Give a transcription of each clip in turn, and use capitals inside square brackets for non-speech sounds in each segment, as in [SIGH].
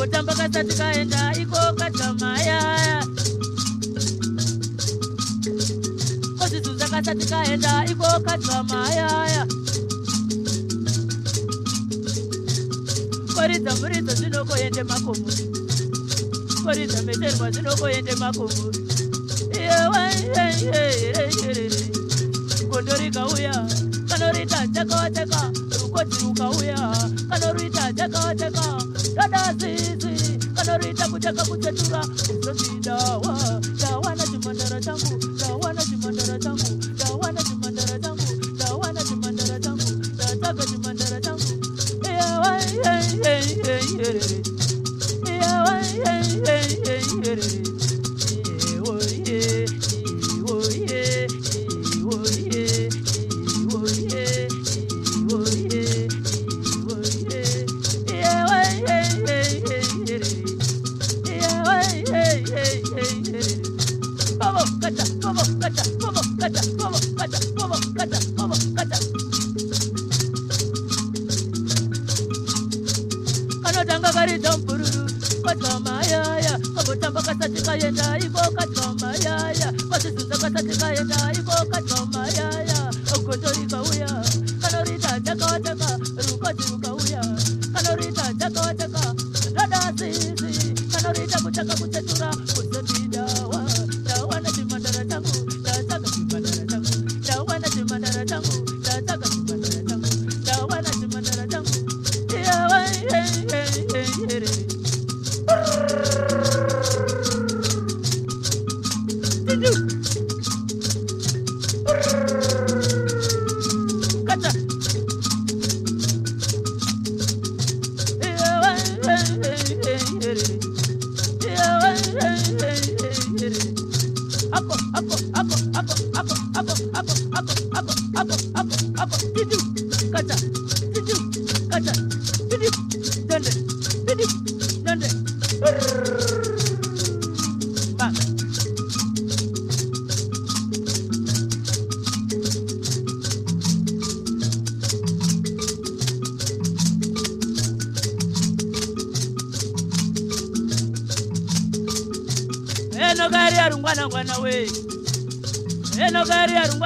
kutamba kasa tikaenda iko katamaya kozvizunza kasa tikaenda iko katamaya koridza muridzo zvinokoende makomuri koridza meterwa zvinokoende makomuri gondo rikauya kanoruita dzakawateka rukodzi rukauya kanoruita dzakawateka dadazi kutarita kucheka kuchetura izo shida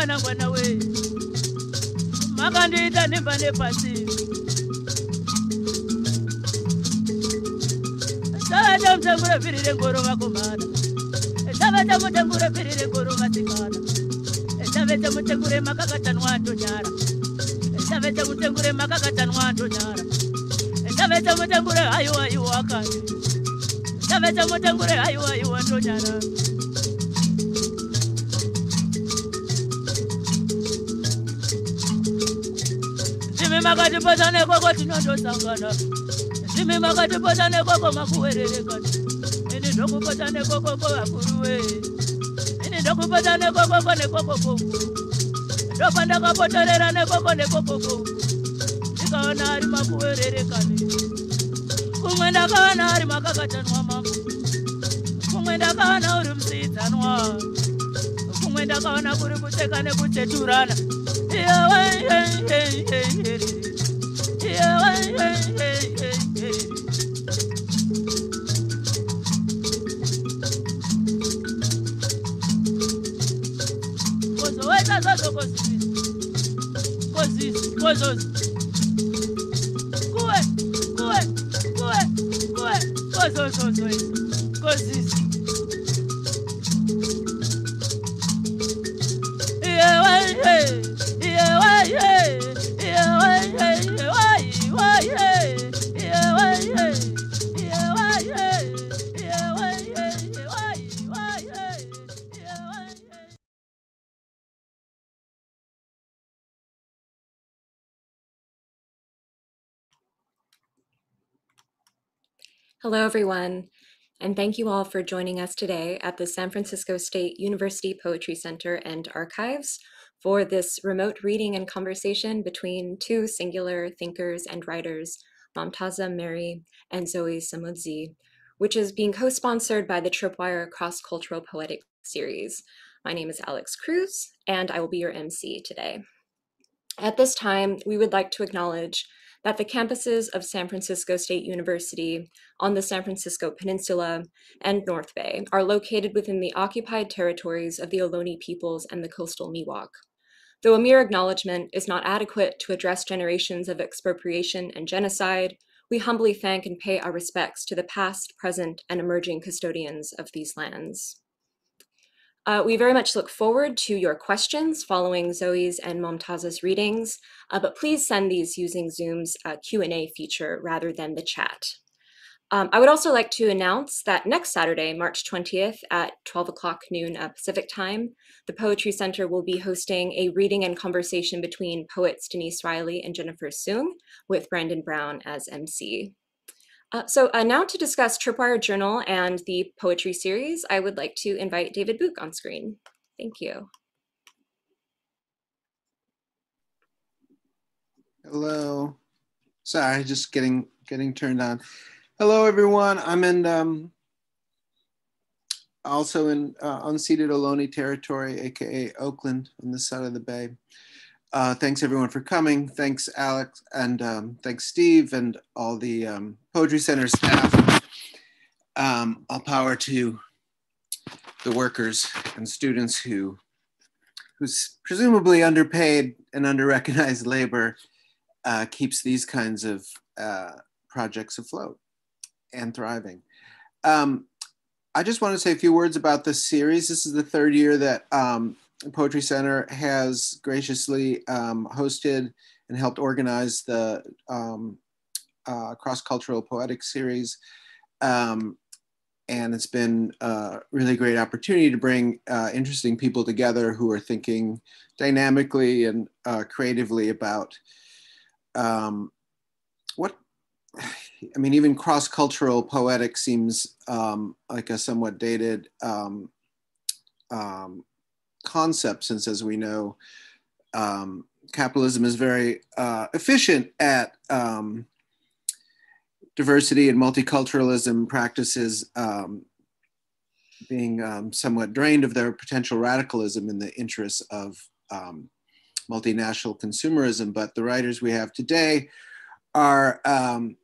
mwana mwana we. Makandiita nemba nepasi. Savata mutangura pirire ngoro vakomana. Savata mutangura pirire ngoro vasikana. Saveta mutengure makakatanwa atonyara saveta mutengure makakatanwa atonyara saveta mutengure haiwa iwo akati saveta mutengure haiwa iwo atonyara makatipota nekoko tinondosangana zvimi makatipota nekoko makuwererekana ini ndokupota nekokoko vakuruwe ini ndokupota nekokoko nekokoko ndopandakapotorera nekoko nekokoko ndikaona ari makuwererekani kumwe ndakaona ari makakatanwa mambo. Kumwe ndakaona uri musiidzanwa kumwe ndakaona kuri kuteka nekutseturana kozoweta everyone, and thank you all for joining us today at the San Francisco State University Poetry Center and Archives for this remote reading and conversation between two singular thinkers and writers, Momtaza Mehri and Zoe Samudzi, which is being co-sponsored by the Tripwire Cross Cultural Poetic Series. My name is Alex Cruse, and I will be your MC today. At this time, we would like to acknowledge that the campuses of San Francisco State University on the San Francisco Peninsula and North Bay are located within the occupied territories of the Ohlone peoples and the coastal Miwok. Though a mere acknowledgement is not adequate to address generations of expropriation and genocide, we humbly thank and pay our respects to the past, present, and emerging custodians of these lands. Uh, we very much look forward to your questions following Zoe's and Momtaz's readings, uh, but please send these using Zoom's uh, Q&A feature rather than the chat. Um, I would also like to announce that next Saturday, March 20th at 12 o'clock noon uh, Pacific time, the Poetry Center will be hosting a reading and conversation between poets Denise Riley and Jennifer Soong with Brandon Brown as MC. Uh, so uh, now to discuss Tripwire Journal and the poetry series, I would like to invite David Buuck on screen. Thank you. Hello. Sorry, just getting getting turned on. Hello, everyone. I'm in um, also in uh, unceded Ohlone territory, aka Oakland, on this side of the bay. Uh, thanks everyone for coming. Thanks Alex and um, thanks Steve and all the um, Poetry Center staff. Um, all power to the workers and students who, who's presumably underpaid and under-recognized labor uh, keeps these kinds of uh, projects afloat and thriving. Um, I just want to say a few words about this series. This is the third year that um, Poetry Center has graciously um, hosted and helped organize the um, uh, cross-cultural poetic series. Um, and it's been a really great opportunity to bring uh, interesting people together who are thinking dynamically and uh, creatively about um, what, I mean, even cross-cultural poetic seems um, like a somewhat dated um, um concept, since as we know, um, capitalism is very uh, efficient at um, diversity and multiculturalism practices um, being um, somewhat drained of their potential radicalism in the interests of um, multinational consumerism. But the writers we have today are, um,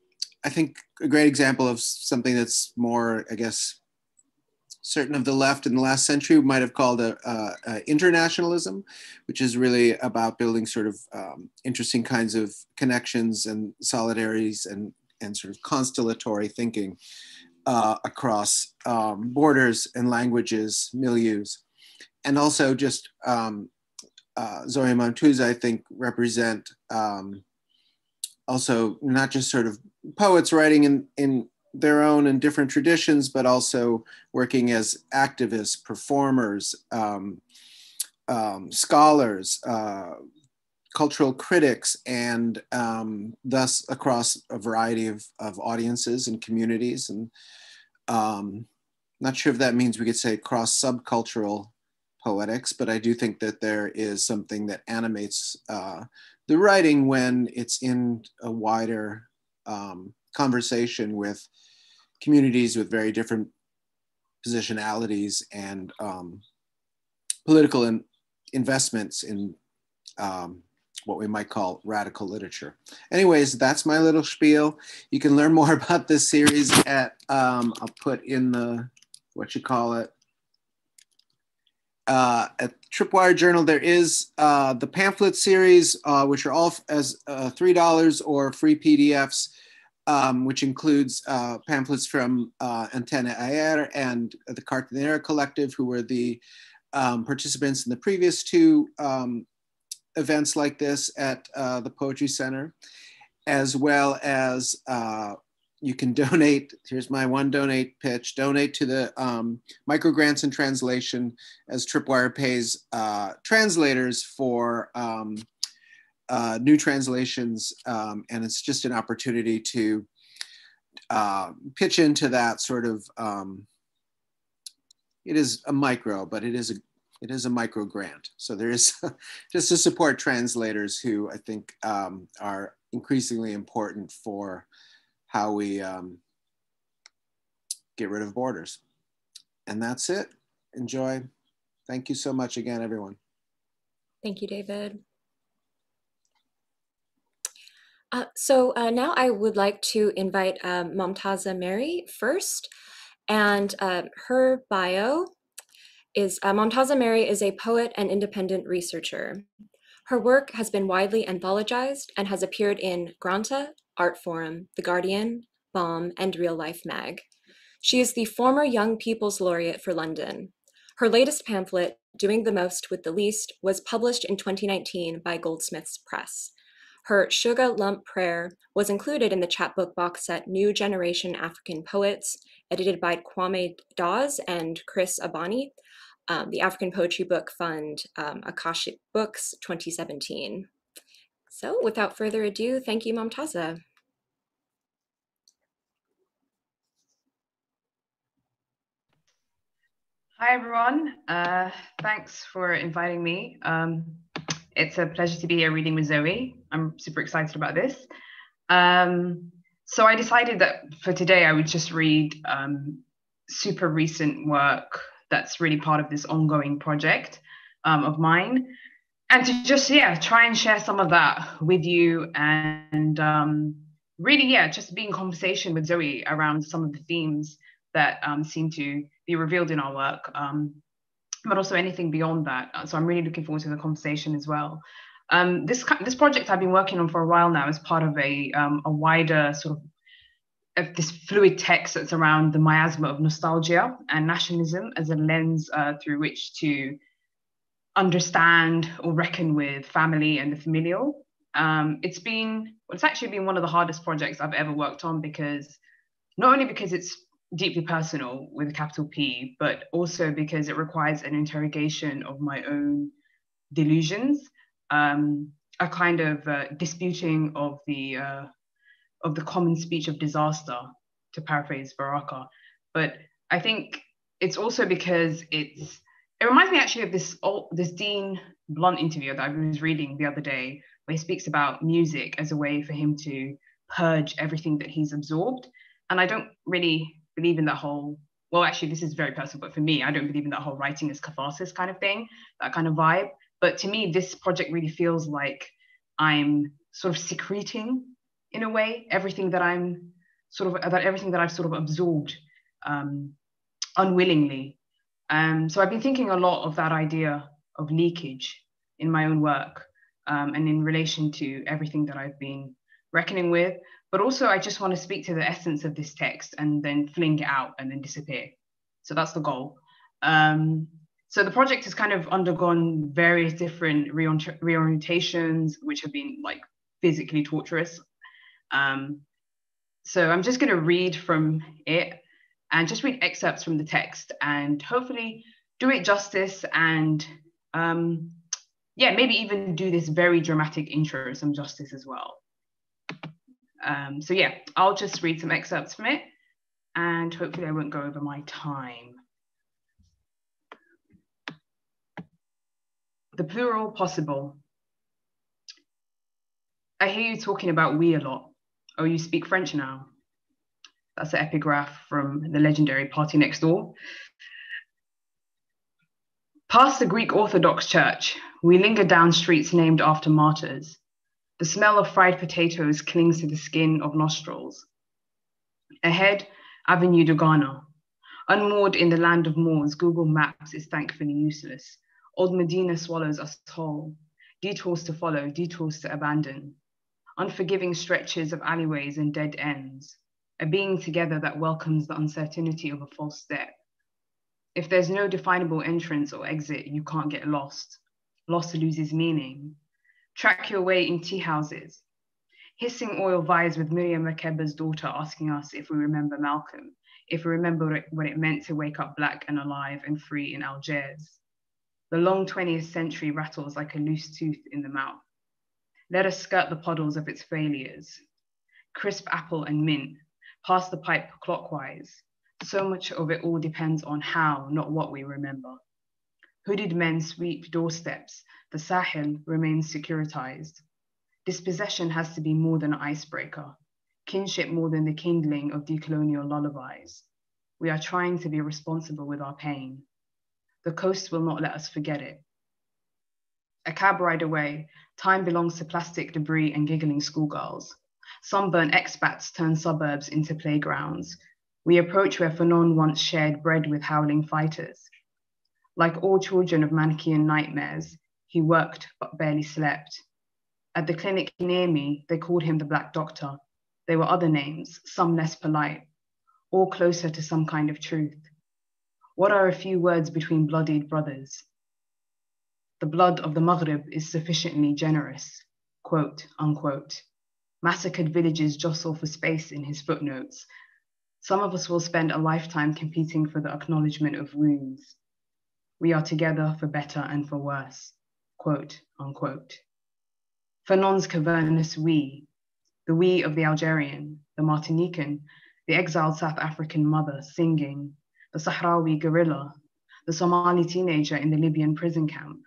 I think, a great example of something that's more, I guess, certain of the left in the last century might have called a, a, a internationalism, which is really about building sort of um, interesting kinds of connections and solidarities and, and sort of constellatory thinking uh, across um, borders and languages, milieus. And also just um, uh, Momtaz, I think, represent um, also not just sort of poets writing in, in their own and different traditions, but also working as activists, performers, um, um, scholars, uh, cultural critics, and um, thus across a variety of, of audiences and communities. And um, not sure if that means we could say cross subcultural poetics, but I do think that there is something that animates uh, the writing when it's in a wider um, conversation with communities with very different positionalities and um, political in, investments in um, what we might call radical literature. Anyways, that's my little spiel. You can learn more [LAUGHS] about this series at, um, I'll put in the, what you call it, uh, at Tripwire Journal, there is uh, the pamphlet series, uh, which are all as uh, $3 or free PDFs um, which includes uh, pamphlets from uh, Antena Aire and the Cartonera Collective, who were the um, participants in the previous two um, events like this at uh, the Poetry Center, as well as uh, you can [LAUGHS] donate. Here's my one donate pitch donate to the um, micro grants and translation as Tripwire pays uh, translators for um, uh, new translations, um, and it's just an opportunity to uh, pitch into that sort of. Um, it is a micro, but it is a it is a micro grant. So there is [LAUGHS] just to support translators who I think um, are increasingly important for how we um, get rid of borders. And that's it. Enjoy. Thank you so much again, everyone. Thank you, David. Uh, so uh, now I would like to invite um, Momtaza Mehri first, and uh, her bio is uh, Momtaza Mehri is a poet and independent researcher. Her work has been widely anthologized and has appeared in Granta, Artforum, The Guardian, Bomb, and Real Life Mag. She is the former Young People's Laureate for London. Her latest pamphlet, Doing the Most with the Least, was published in 2019 by Goldsmiths Press. Her Sugar Lump Prayer was included in the chapbook box set New Generation African Poets, edited by Kwame Dawes and Chris Abani, um, the African Poetry Book Fund, um, Akashic Books 2017. So without further ado, thank you, Momtaza. Hi, everyone. Uh, thanks for inviting me. Um, it's a pleasure to be here reading with Zoe. I'm super excited about this. Um, so I decided that for today I would just read um, super recent work that's really part of this ongoing project um, of mine. And to just, yeah, try and share some of that with you and um, really, yeah, just be in conversation with Zoe around some of the themes that um, seem to be revealed in our work, um, but also anything beyond that. Uh, so I'm really looking forward to the conversation as well. Um, this this project I've been working on for a while now is part of a um, a wider sort of of this fluid text that's around the miasma of nostalgia and nationalism as a lens uh, through which to understand or reckon with family and the familial. Um, it's been well, it's actually been one of the hardest projects I've ever worked on because not only because it's deeply personal with a capital P, but also because it requires an interrogation of my own delusions, um, a kind of uh, disputing of the uh, of the common speech of disaster, to paraphrase Baraka. But I think it's also because it's it reminds me actually of this old, this Dean Blunt interview that I was reading the other day, where he speaks about music as a way for him to purge everything that he's absorbed. And I don't really believe in that whole well actually this is very personal but for me i don't believe in that whole writing as catharsis kind of thing that kind of vibe. But to me this project really feels like i'm sort of secreting in a way everything that i'm sort of that everything that i've sort of absorbed um, unwillingly. Um, so i've been thinking a lot of that idea of leakage in my own work um, and in relation to everything that i've been reckoning with but also, I just want to speak to the essence of this text and then fling it out and then disappear. So that's the goal. Um, so the project has kind of undergone various different reorientations, which have been like physically torturous. Um, so I'm just going to read from it and just read excerpts from the text and hopefully do it justice and um, yeah, maybe even do this very dramatic intro some justice as well. Um, so yeah, I'll just read some excerpts from it and hopefully I won't go over my time. The plural possible. I hear you talking about we a lot. Oh, you speak French now. That's an epigraph from the legendary Party Next Door. Past the Greek Orthodox Church, we linger down streets named after martyrs. The smell of fried potatoes clings to the skin of nostrils. Ahead, Avenue de Ghana. Unmoored in the land of Moors, Google Maps is thankfully useless. Old Medina swallows us whole. Detours to follow, detours to abandon. Unforgiving stretches of alleyways and dead ends. A being together that welcomes the uncertainty of a false step. If there's no definable entrance or exit, you can't get lost. Lost loses meaning. Track your way in tea houses. Hissing oil vies with Miriam Makeba's daughter asking us if we remember Malcolm, if we remember what it meant to wake up black and alive and free in Algiers. The long 20th century rattles like a loose tooth in the mouth. Let us skirt the puddles of its failures. Crisp apple and mint, pass the pipe clockwise. So much of it all depends on how, not what we remember. Hooded men sweep doorsteps, the Sahel remains securitized. Dispossession has to be more than an icebreaker, kinship more than the kindling of decolonial lullabies. We are trying to be responsible with our pain. The coast will not let us forget it. A cab ride away, time belongs to plastic debris and giggling schoolgirls. Sunburnt expats turn suburbs into playgrounds. We approach where Fanon once shared bread with howling fighters. Like all children of Manichaean nightmares, he worked but barely slept. At the clinic near me, they called him the Black Doctor. There were other names, some less polite, all closer to some kind of truth. What are a few words between bloodied brothers? The blood of the Maghrib is sufficiently generous, quote, unquote. Massacred villages jostle for space in his footnotes. Some of us will spend a lifetime competing for the acknowledgement of wounds. We are together for better and for worse, quote, unquote. Fanon's cavernous we, the we of the Algerian, the Martinican, the exiled South African mother singing, the Sahrawi guerrilla, the Somali teenager in the Libyan prison camp.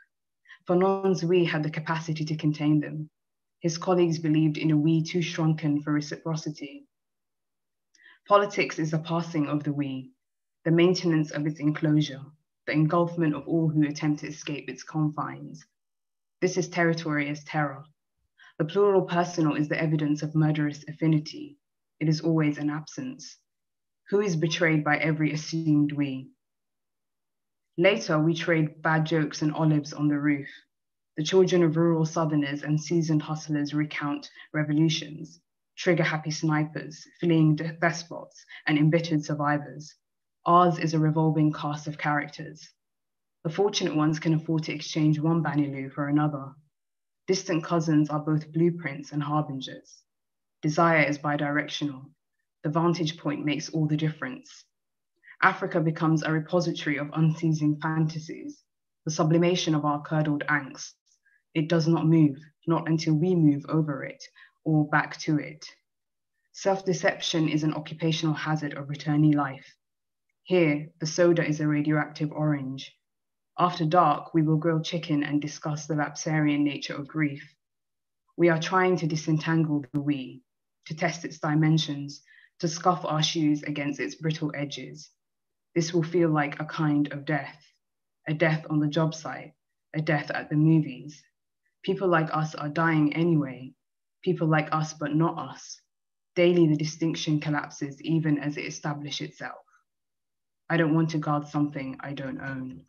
Fanon's we had the capacity to contain them. His colleagues believed in a we too shrunken for reciprocity. Politics is the passing of the we, the maintenance of its enclosure, the engulfment of all who attempt to escape its confines. This is territory as terror, the plural personal is the evidence of murderous affinity. It is always an absence. Who is betrayed by every assumed we? Later, we trade bad jokes and olives on the roof. The children of rural southerners and seasoned hustlers recount revolutions, trigger happy snipers, fleeing despots, and embittered survivors. Ours is a revolving cast of characters. The fortunate ones can afford to exchange one Banilou for another. Distant cousins are both blueprints and harbingers. Desire is bidirectional. The vantage point makes all the difference. Africa becomes a repository of unceasing fantasies, the sublimation of our curdled angst. It does not move, not until we move over it or back to it. Self deception is an occupational hazard of returnee life. Here, the soda is a radioactive orange, after dark, we will grill chicken and discuss the lapsarian nature of grief. We are trying to disentangle the we, to test its dimensions, to scuff our shoes against its brittle edges. This will feel like a kind of death, a death on the job site, a death at the movies. People like us are dying anyway, people like us but not us. Daily, the distinction collapses even as it establishes itself. I don't want to guard something I don't own.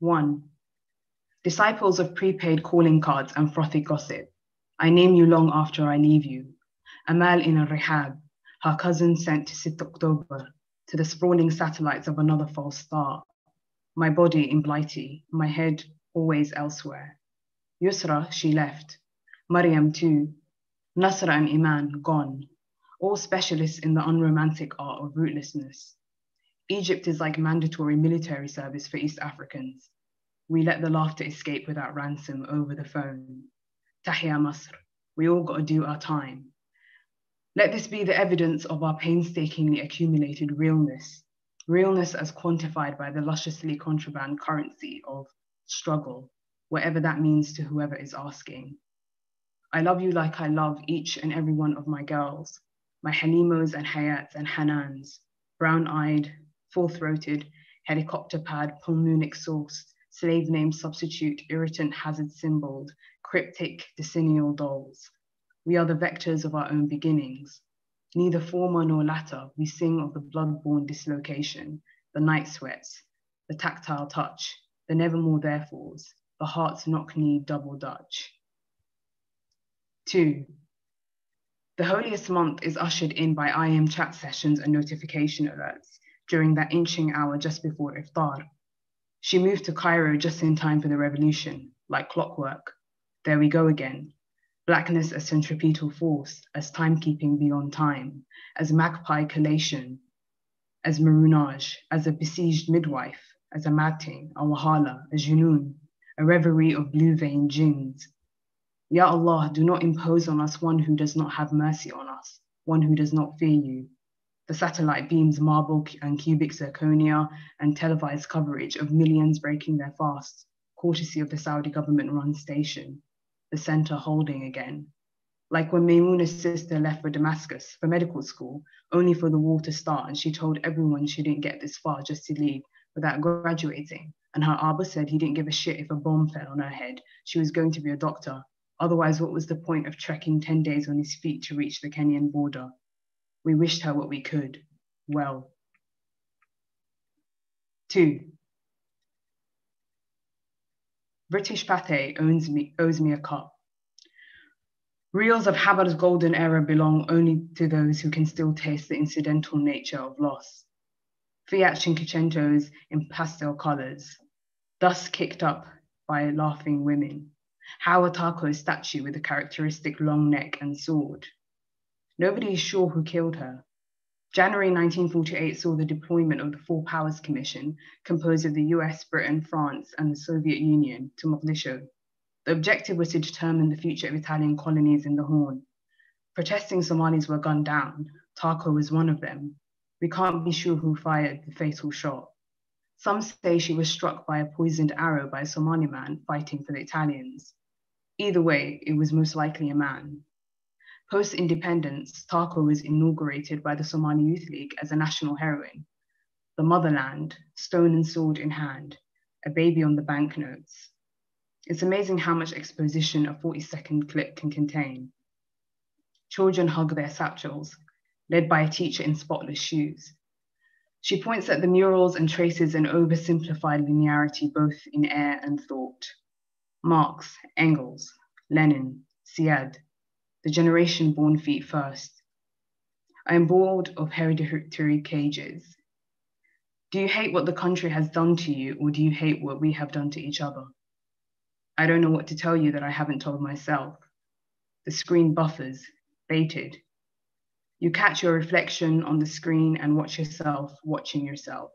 1. Disciples of prepaid calling cards and frothy gossip. I name you long after I leave you. Amal in a rehab, her cousin sent to Sit October, to the sprawling satellites of another false star. My body in Blighty, my head always elsewhere. Yusra, she left. Mariam too. Nasra and Iman, gone. All specialists in the unromantic art of rootlessness. Egypt is like mandatory military service for East Africans. We let the laughter escape without ransom over the phone. Tahia Masr, we all got to do our time. Let this be the evidence of our painstakingly accumulated realness, realness as quantified by the lusciously contraband currency of struggle, whatever that means to whoever is asking. I love you like I love each and every one of my girls, my Hanimos and Hayats and Hanans, brown eyed, full throated, helicopter pad, pulmonic source, slave name substitute, irritant hazard symboled, cryptic decennial dolls. We are the vectors of our own beginnings. Neither former nor latter, we sing of the blood-borne dislocation, the night sweats, the tactile touch, the nevermore therefores, the heart's knock-knee double dutch. Two, the holiest month is ushered in by IM chat sessions and notification alerts during that inching hour just before iftar. She moved to Cairo just in time for the revolution, like clockwork. There we go again. Blackness as centripetal force, as timekeeping beyond time, as magpie collation, as maroonage, as a besieged midwife, as a mating, a wahala, a junoon, a reverie of blue-veined jinns. Ya Allah, do not impose on us one who does not have mercy on us, one who does not fear you, the satellite beams marble and cubic zirconia and televised coverage of millions breaking their fasts, courtesy of the Saudi government run station, the center holding again. Like when Maymuna's sister left for Damascus for medical school, only for the war to start, and she told everyone she didn't get this far just to leave without graduating, and her Abba said he didn't give a shit if a bomb fell on her head. She was going to be a doctor. Otherwise, what was the point of trekking 10 days on his feet to reach the Kenyan border? We wished her what we could. Well. Two. British Pathé owns me, owes me a cup. Reels of Habar's golden era belong only to those who can still taste the incidental nature of loss. Fiat Cinquecentos in pastel colors, thus kicked up by laughing women. Hawa Tako's statue with a characteristic long neck and sword. Nobody is sure who killed her. January 1948 saw the deployment of the Four Powers Commission, composed of the US, Britain, France, and the Soviet Union, to Mogadishu. The objective was to determine the future of Italian colonies in the Horn. Protesting Somalis were gunned down. Tako was one of them. We can't be sure who fired the fatal shot. Some say she was struck by a poisoned arrow by a Somali man fighting for the Italians. Either way, it was most likely a man. Post independence, Tako was inaugurated by the Somali Youth League as a national heroine. The motherland, stone and sword in hand, a baby on the banknotes. It's amazing how much exposition a 40 second clip can contain. Children hug their satchels, led by a teacher in spotless shoes. She points at the murals and traces an oversimplified linearity both in air and thought. Marx, Engels, Lenin, Siad, the generation born feet first. I am bored of hereditary cages. Do you hate what the country has done to you, or do you hate what we have done to each other? I don't know what to tell you that I haven't told myself. The screen buffers, baited, you catch your reflection on the screen and watch yourself watching yourself.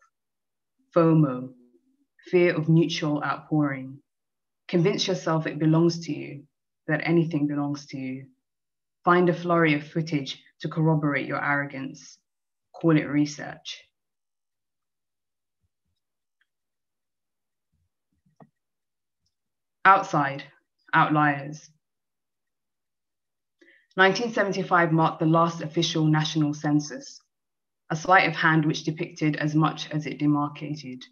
FOMO, fear of mutual outpouring. Convince yourself it belongs to you, that anything belongs to you. Find a flurry of footage to corroborate your arrogance. Call it research. Outside, outliers. 1975 marked the last official national census, a sleight of hand which depicted as much as it demarcated.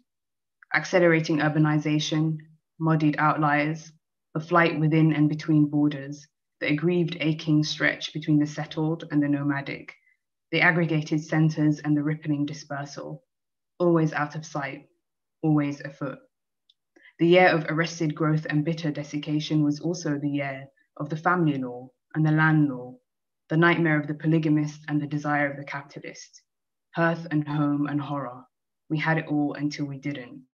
Accelerating urbanization, muddied outliers, the flight within and between borders, the aggrieved aching stretch between the settled and the nomadic, the aggregated centers and the rippling dispersal, always out of sight, always afoot. The year of arrested growth and bitter desiccation was also the year of the family law, and the land law, the nightmare of the polygamist and the desire of the capitalist, hearth and home and horror. We had it all until we didn't.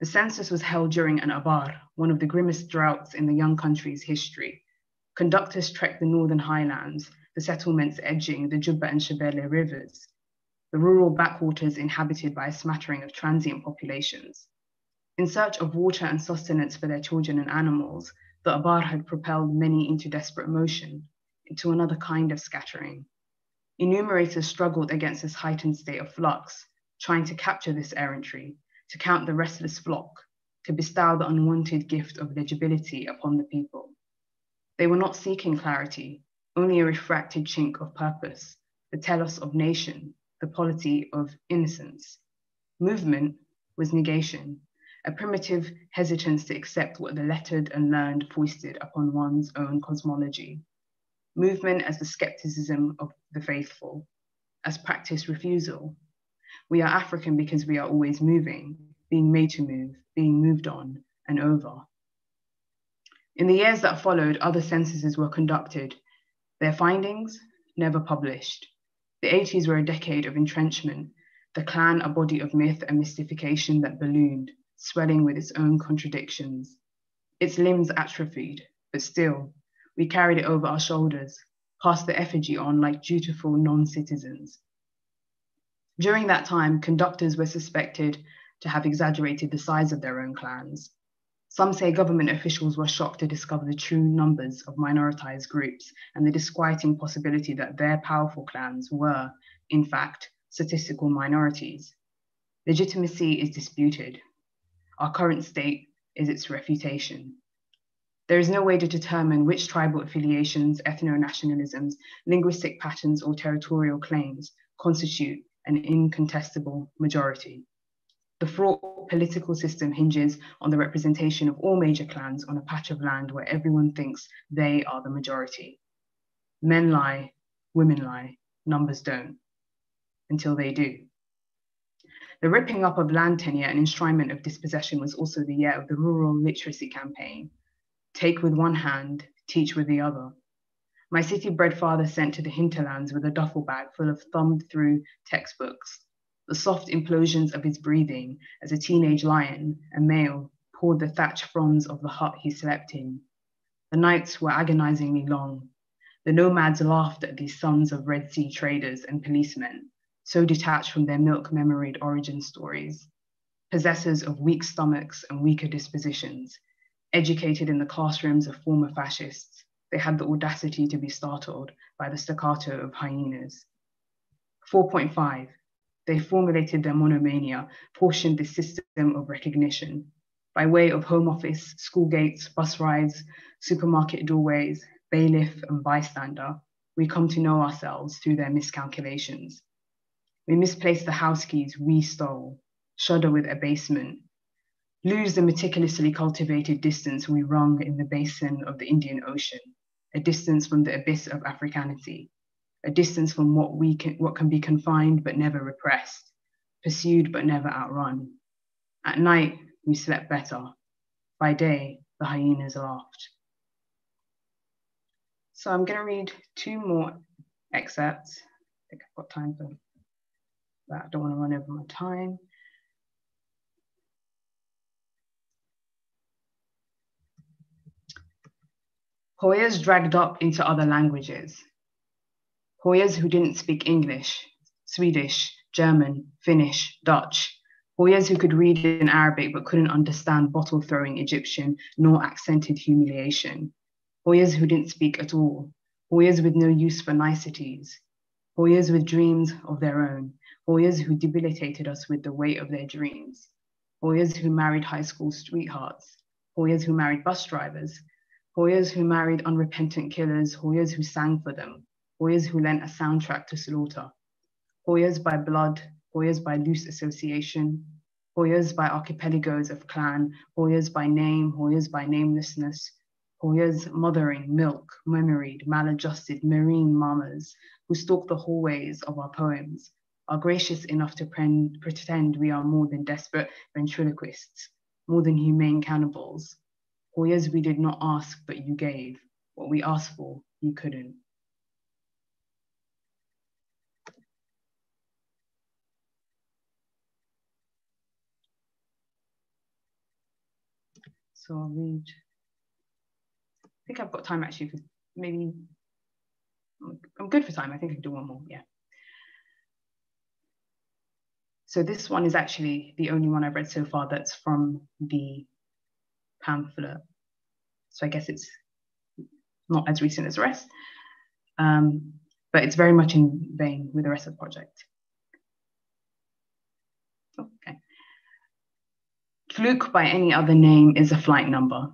The census was held during an abar, one of the grimmest droughts in the young country's history. Conductors trekked the northern highlands, the settlements edging the Juba and Shabelle rivers, the rural backwaters inhabited by a smattering of transient populations. In search of water and sustenance for their children and animals, the Abar had propelled many into desperate motion, into another kind of scattering. Enumerators struggled against this heightened state of flux, trying to capture this errantry, to count the restless flock, to bestow the unwanted gift of legibility upon the people. They were not seeking clarity, only a refracted chink of purpose, the telos of nation, the polity of innocence. Movement was negation, a primitive hesitance to accept what the lettered and learned foisted upon one's own cosmology. Movement as the skepticism of the faithful, as practice refusal. We are African because we are always moving, being made to move, being moved on and over. In the years that followed, other censuses were conducted. Their findings never published. The 80s were a decade of entrenchment, the clan a body of myth and mystification that ballooned, swelling with its own contradictions. Its limbs atrophied, but still, we carried it over our shoulders, passed the effigy on like dutiful non citizens. During that time, conductors were suspected to have exaggerated the size of their own clans. Some say government officials were shocked to discover the true numbers of minoritized groups and the disquieting possibility that their powerful clans were, in fact, statistical minorities. Legitimacy is disputed, our current state is its refutation. There is no way to determine which tribal affiliations, ethno-nationalisms, linguistic patterns, or territorial claims constitute an incontestable majority. The fraught political system hinges on the representation of all major clans on a patch of land where everyone thinks they are the majority. Men lie, women lie, numbers don't, until they do. The ripping up of land tenure and enshrinement of dispossession was also the year of the rural literacy campaign. Take with one hand, teach with the other. My city bred father sent to the hinterlands with a duffel bag full of thumbed through textbooks. The soft implosions of his breathing as a teenage lion, a male, poured the thatch fronds of the hut he slept in. The nights were agonizingly long. The nomads laughed at these sons of Red Sea traders and policemen, so detached from their milk memoried origin stories, possessors of weak stomachs and weaker dispositions, educated in the classrooms of former fascists, they had the audacity to be startled by the staccato of hyenas. 4.5, they formulated their monomania, portioned the system of recognition by way of home office, school gates, bus rides, supermarket doorways, bailiff, and bystander. We come to know ourselves through their miscalculations. We misplace the house keys we stole, shudder with abasement, lose the meticulously cultivated distance we wrung in the basin of the Indian Ocean, a distance from the abyss of Africanity, a distance from what, we can, what can be confined but never repressed, pursued but never outrun. At night, we slept better. By day, the hyenas laughed. So I'm going to read two more excerpts. I think I've got time for that. I don't want to run over my time. Hoyas dragged up into other languages. Hoyas who didn't speak English, Swedish, German, Finnish, Dutch. Hoyas who could read in Arabic but couldn't understand bottle throwing Egyptian nor accented humiliation. Hoyas who didn't speak at all. Hoyas with no use for niceties. Hoyas with dreams of their own. Hoyas who debilitated us with the weight of their dreams. Hoyas who married high school sweethearts. Hoyas who married bus drivers. Hoyas who married unrepentant killers, Hoyas who sang for them, Hoyas who lent a soundtrack to slaughter, Hoyas by blood, Hoyas by loose association, Hoyas by archipelagos of clan, Hoyas by name, Hoyas by namelessness, Hoyas mothering, milk, memoried, maladjusted marine mamas who stalk the hallways of our poems, are gracious enough to pretend we are more than desperate ventriloquists, more than humane cannibals, For Hoyas we did not ask, but you gave. What we asked for, you couldn't. So I'll read. I think I've got time actually, because maybe I'm good for time. I think I can do one more, yeah. So this one is actually the only one I've read so far that's from the pamphlet. So I guess it's not as recent as the rest, um, but it's very much in vein with the rest of the project. Okay. Fluke by any other name is a flight number.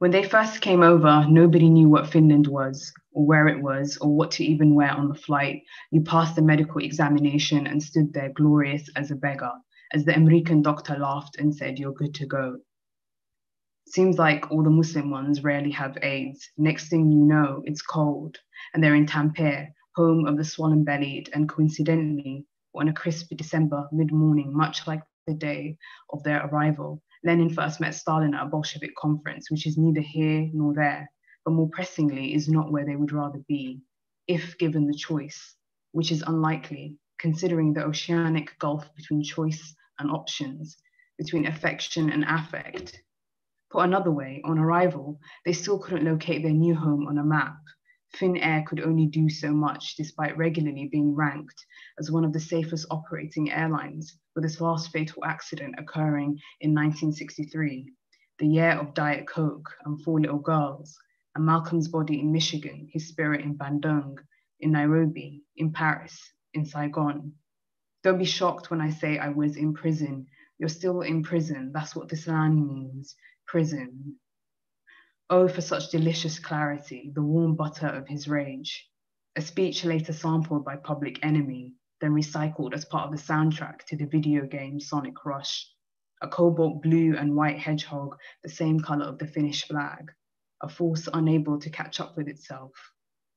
When they first came over, nobody knew what Finland was, or where it was, or what to even wear on the flight. You passed the medical examination and stood there glorious as a beggar, as the American doctor laughed and said, You're good to go. Seems like all the Muslim ones rarely have AIDS. Next thing you know, it's cold, and they're in Tampere, home of the swollen bellied, and coincidentally, on a crisp December mid morning, much like the day of their arrival, Lenin first met Stalin at a Bolshevik conference, which is neither here nor there, but more pressingly is not where they would rather be, if given the choice, which is unlikely, considering the oceanic gulf between choice and options, between affection and affect. Put another way, on arrival, they still couldn't locate their new home on a map. Finnair could only do so much despite regularly being ranked as one of the safest operating airlines, with its last fatal accident occurring in 1963, the year of Diet Coke and four little girls, and Malcolm's body in Michigan, his spirit in Bandung, in Nairobi, in Paris, in Saigon. Don't be shocked when I say I was in prison. You're still in prison. That's what this land means prison. Oh, for such delicious clarity, the warm butter of his rage. A speech later sampled by Public Enemy, then recycled as part of the soundtrack to the video game Sonic Rush. A cobalt blue and white hedgehog, the same color of the Finnish flag, a force unable to catch up with itself,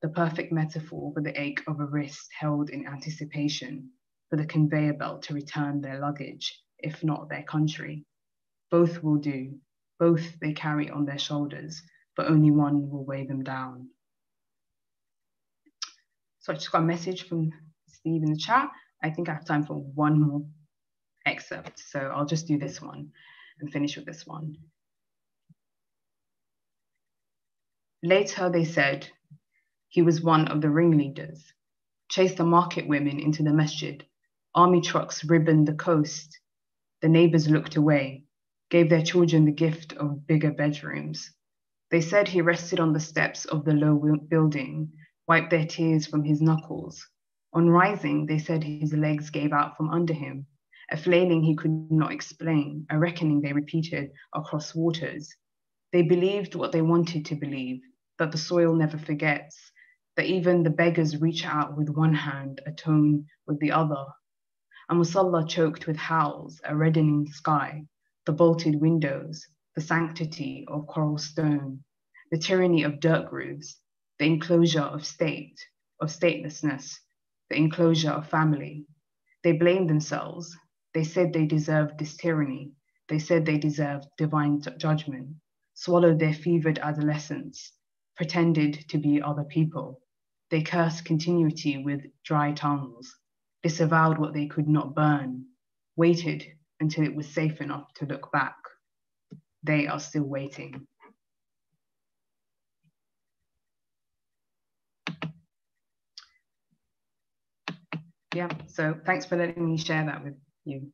the perfect metaphor for the ache of a wrist held in anticipation for the conveyor belt to return their luggage, if not their country. Both will do, both they carry on their shoulders, but only one will weigh them down. So I just got a message from Steve in the chat. I think I have time for one more excerpt. So I'll just do this one and finish with this one. Later, they said he was one of the ringleaders, chased the market women into the masjid. Army trucks ribboned the coast. The neighbors looked away, gave their children the gift of bigger bedrooms. They said he rested on the steps of the low building, wiped their tears from his knuckles. On rising, they said his legs gave out from under him, a flailing he could not explain, a reckoning they repeated across waters. They believed what they wanted to believe, that the soil never forgets, that even the beggars reach out with one hand, atone with the other. A musalla choked with howls, a reddening sky, the bolted windows, the sanctity of coral stone, the tyranny of dirt roofs, the enclosure of state, of statelessness, the enclosure of family. They blamed themselves, they said they deserved this tyranny. They said they deserved divine judgment, swallowed their fevered adolescence, pretended to be other people. They cursed continuity with dry tongues, disavowed what they could not burn, waited until it was safe enough to look back. They are still waiting. Yeah, so thanks for letting me share that with you.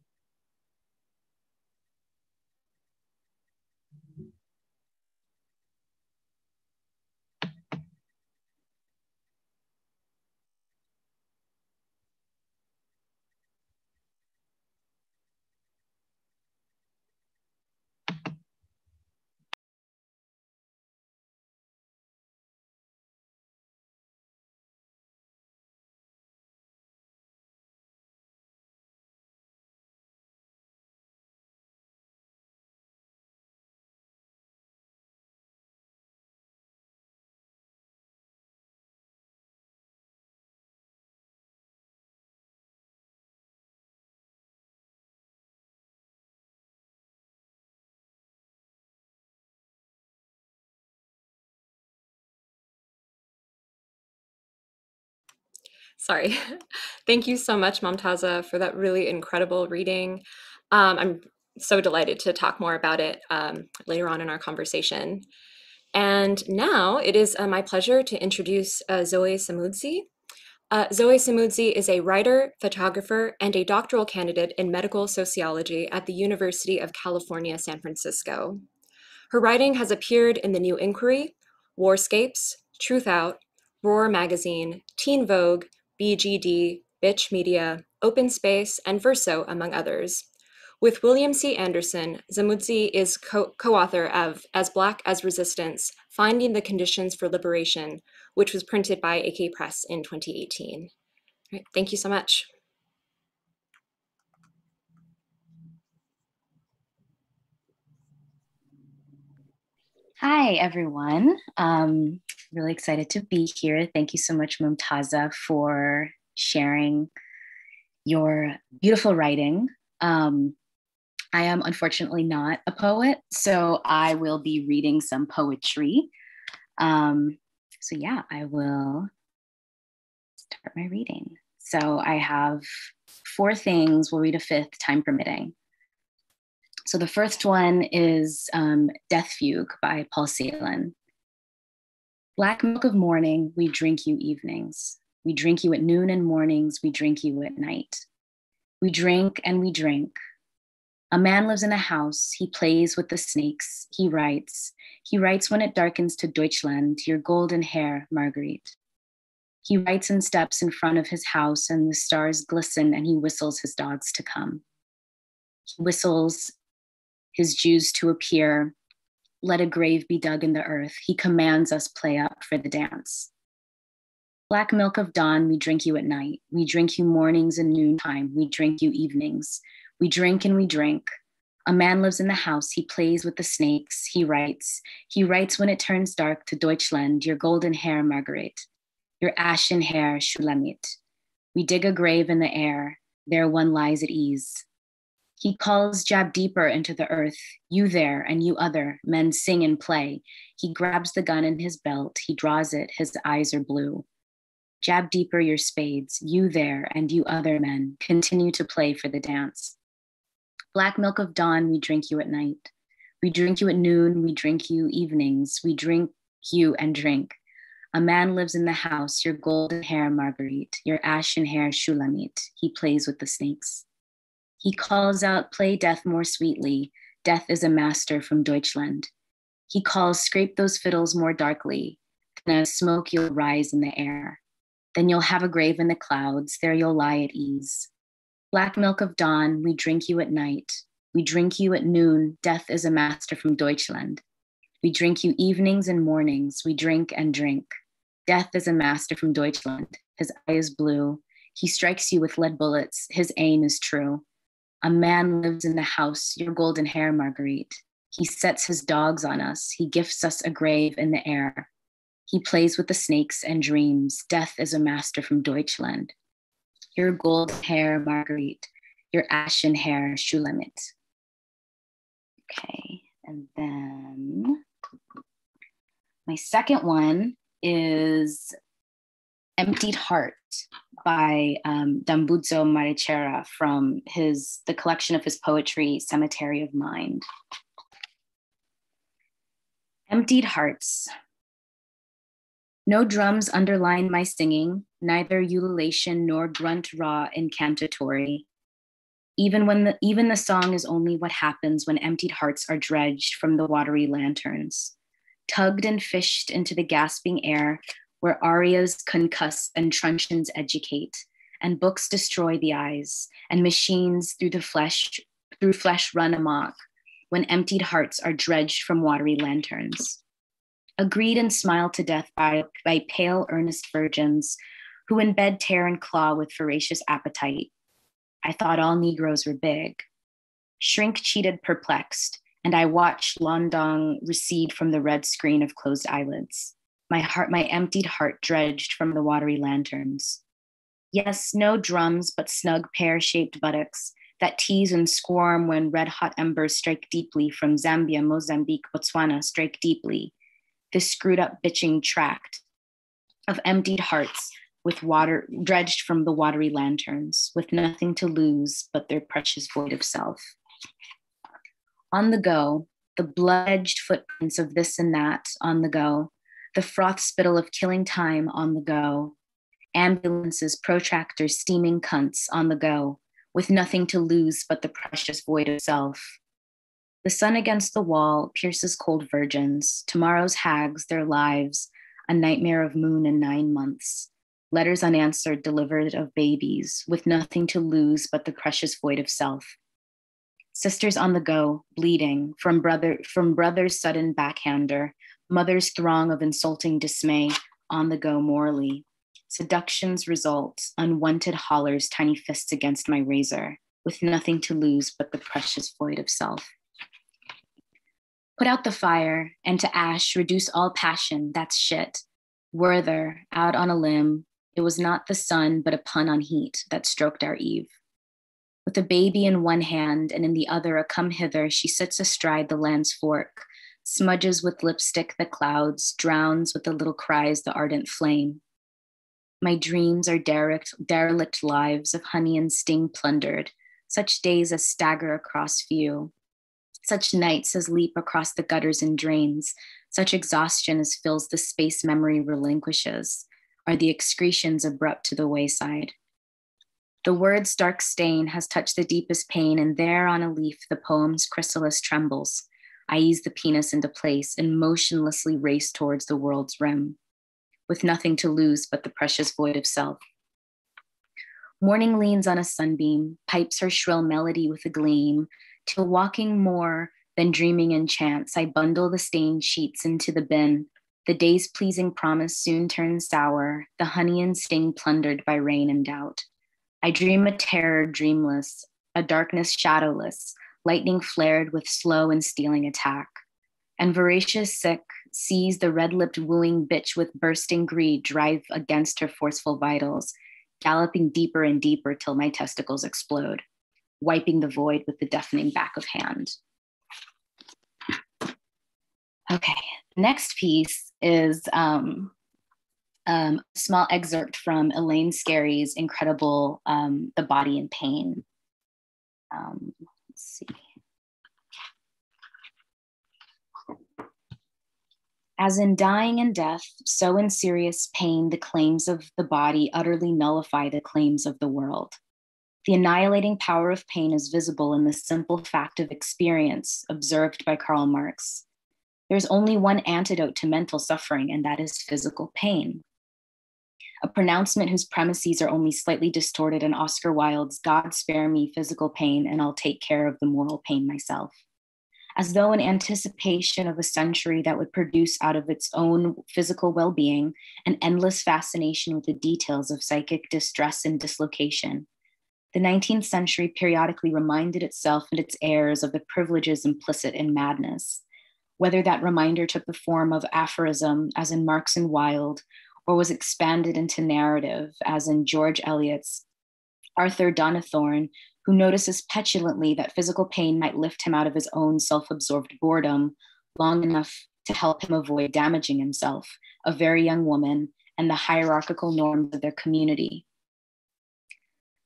Sorry. [LAUGHS] Thank you so much, Momtaza, for that really incredible reading. Um, I'm so delighted to talk more about it um, later on in our conversation. And now it is uh, my pleasure to introduce uh, Zoe Samudzi. Uh, Zoe Samudzi is a writer, photographer, and a doctoral candidate in medical sociology at the University of California, San Francisco. Her writing has appeared in The New Inquiry, Warscapes, Truthout, Roar Magazine, Teen Vogue, BGD, Bitch Media, Open Space, and Verso, among others. With William C. Anderson, Samudzi is co author of As Black as Resistance Finding the Conditions for Liberation, which was printed by AK Press in 2018. Right, thank you so much. Hi, everyone. Um, really excited to be here. Thank you so much, Momtaza, for sharing your beautiful writing. Um, I am unfortunately not a poet, so I will be reading some poetry. Um, so, yeah, I will start my reading. So, I have four things. We'll read a fifth, time permitting. So, the first one is um, Death Fugue by Paul Celan. Black milk of morning, we drink you evenings. We drink you at noon and mornings, we drink you at night. We drink and we drink. A man lives in a house, he plays with the snakes, he writes. He writes when it darkens to Deutschland, your golden hair, Marguerite. He writes and steps in front of his house, and the stars glisten, and he whistles his dogs to come. He whistles his Jews to appear, let a grave be dug in the earth. He commands us play up for the dance. Black milk of dawn, we drink you at night. We drink you mornings and noontime. We drink you evenings. We drink and we drink. A man lives in the house. He plays with the snakes. He writes. He writes when it turns dark to Deutschland, your golden hair, Marguerite, your ashen hair, Shulamit. We dig a grave in the air. There one lies at ease. He calls jab deeper into the earth. You there and you other, men sing and play. He grabs the gun in his belt. He draws it. His eyes are blue. Jab deeper your spades. You there and you other men, continue to play for the dance. Black milk of dawn, we drink you at night. We drink you at noon. We drink you evenings. We drink you and drink. A man lives in the house, your golden hair, Marguerite, your ashen hair, Shulamit. He plays with the snakes. He calls out, Play death more sweetly. Death is a master from Deutschland. He calls, Scrape those fiddles more darkly. Then smoke you'll rise in the air. Then you'll have a grave in the clouds. There you'll lie at ease. Black milk of dawn, we drink you at night. We drink you at noon. Death is a master from Deutschland. We drink you evenings and mornings. We drink and drink. Death is a master from Deutschland. His eye is blue. He strikes you with lead bullets. His aim is true. A man lives in the house, your golden hair, Marguerite. He sets his dogs on us. He gifts us a grave in the air. He plays with the snakes and dreams. Death is a master from Deutschland. Your golden hair, Marguerite. Your ashen hair, Shulamit. Okay, and then my second one is Emptied Heart by um, Dambudzo Marechera from his the collection of his poetry, Cemetery of Mind. Emptied Hearts. No drums underline my singing, neither ululation nor grunt raw incantatory. Even when the, even the song is only what happens when emptied hearts are dredged from the watery lanterns, tugged and fished into the gasping air where arias concuss and truncheons educate, and books destroy the eyes, and machines through the flesh through flesh run amok, when emptied hearts are dredged from watery lanterns. Agreed and smiled to death by, by pale, earnest virgins, who in bed tear and claw with voracious appetite. I thought all Negroes were big. Shrink cheated, perplexed, and I watched London recede from the red screen of closed eyelids my heart, my emptied heart dredged from the watery lanterns. Yes, no drums, but snug pear shaped buttocks that tease and squirm when red hot embers strike deeply from Zambia, Mozambique, Botswana, strike deeply. This screwed up bitching tract of emptied hearts with water dredged from the watery lanterns, with nothing to lose but their precious void of self. On the go, the blood footprints of this and that on the go, the froth spittle of killing time on the go, ambulances, protractors, steaming cunts on the go, with nothing to lose but the precious void of self. The sun against the wall pierces cold virgins, tomorrow's hags, their lives, a nightmare of moon and nine months. Letters unanswered delivered of babies, with nothing to lose but the precious void of self. Sisters on the go, bleeding from brother from brother's sudden backhander, mother's throng of insulting dismay on the go morally. Seduction's results, unwanted hollers, tiny fists against my razor, with nothing to lose but the precious void of self. Put out the fire, and to ash, reduce all passion, that's shit. Werther, out on a limb, it was not the sun, but a pun on heat that stroked our Eve. With a baby in one hand and in the other a come hither, she sits astride the land's fork, smudges with lipstick the clouds, drowns with the little cries the ardent flame. My dreams are derelict, derelict lives of honey and sting plundered, such days as stagger across view, such nights as leap across the gutters and drains, such exhaustion as fills the space memory relinquishes, are the excretions abrupt to the wayside. The word's dark stain has touched the deepest pain, and there on a leaf the poem's chrysalis trembles, I ease the penis into place and motionlessly race towards the world's rim, with nothing to lose but the precious void of self. Morning leans on a sunbeam, pipes her shrill melody with a gleam, till walking more than dreaming in chance, I bundle the stained sheets into the bin, The day's pleasing promise soon turns sour, the honey and sting plundered by rain and doubt. I dream a terror dreamless, a darkness shadowless, lightning flared with slow and stealing attack. And voracious sick sees the red lipped wooing bitch with bursting greed drive against her forceful vitals, galloping deeper and deeper till my testicles explode, wiping the void with the deafening back of hand. Okay, next piece is um, um, a small excerpt from Elaine Scarry's incredible um, The Body in Pain. Um, let's see. As in dying and death, so in serious pain, the claims of the body utterly nullify the claims of the world. The annihilating power of pain is visible in the simple fact of experience observed by Karl Marx. There's only one antidote to mental suffering, and that is physical pain. A pronouncement whose premises are only slightly distorted in Oscar Wilde's God spare me physical pain, and I'll take care of the moral pain myself as though in anticipation of a century that would produce out of its own physical well being an endless fascination with the details of psychic distress and dislocation. The 19th century periodically reminded itself and its heirs of the privileges implicit in madness. Whether that reminder took the form of aphorism, as in Marx and Wilde, or was expanded into narrative, as in George Eliot's Arthur Donnithorne who notices petulantly that physical pain might lift him out of his own self absorbed boredom long enough to help him avoid damaging himself, a very young woman, and the hierarchical norms of their community.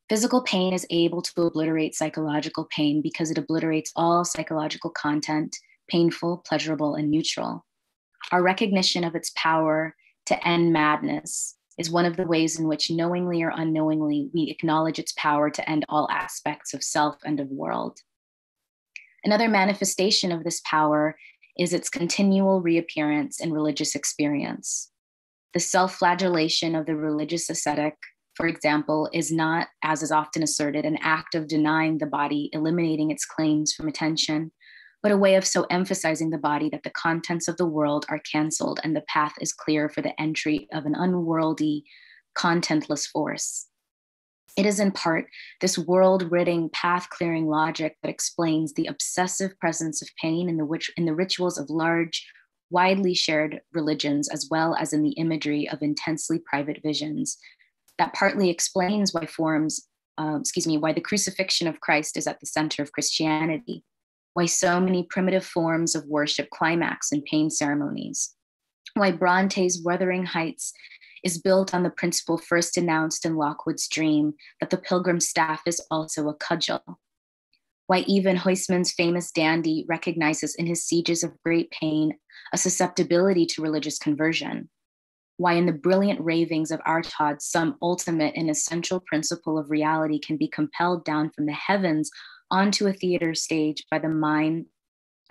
Physical pain is able to obliterate psychological pain because it obliterates all psychological content, painful, pleasurable, and neutral. Our recognition of its power to end madness is one of the ways in which, knowingly or unknowingly, we acknowledge its power to end all aspects of self and of world. Another manifestation of this power is its continual reappearance in religious experience. The self flagellation of the religious ascetic, for example, is not, as is often asserted, an act of denying the body, eliminating its claims from attention, but a way of so emphasizing the body that the contents of the world are canceled and the path is clear for the entry of an unworldly, contentless force. It is in part this world ridding, path clearing logic that explains the obsessive presence of pain in the, in the rituals of large, widely shared religions, as well as in the imagery of intensely private visions. That partly explains why forms, uh, excuse me, why the crucifixion of Christ is at the center of Christianity why so many primitive forms of worship climax in pain ceremonies, why Bronte's Wuthering Heights is built on the principle first announced in Lockwood's dream that the pilgrim staff is also a cudgel. Why even Huysmans' famous dandy recognizes in his sieges of great pain a susceptibility to religious conversion. Why, in the brilliant ravings of Artaud, some ultimate and essential principle of reality can be compelled down from the heavens onto a theater stage by the mine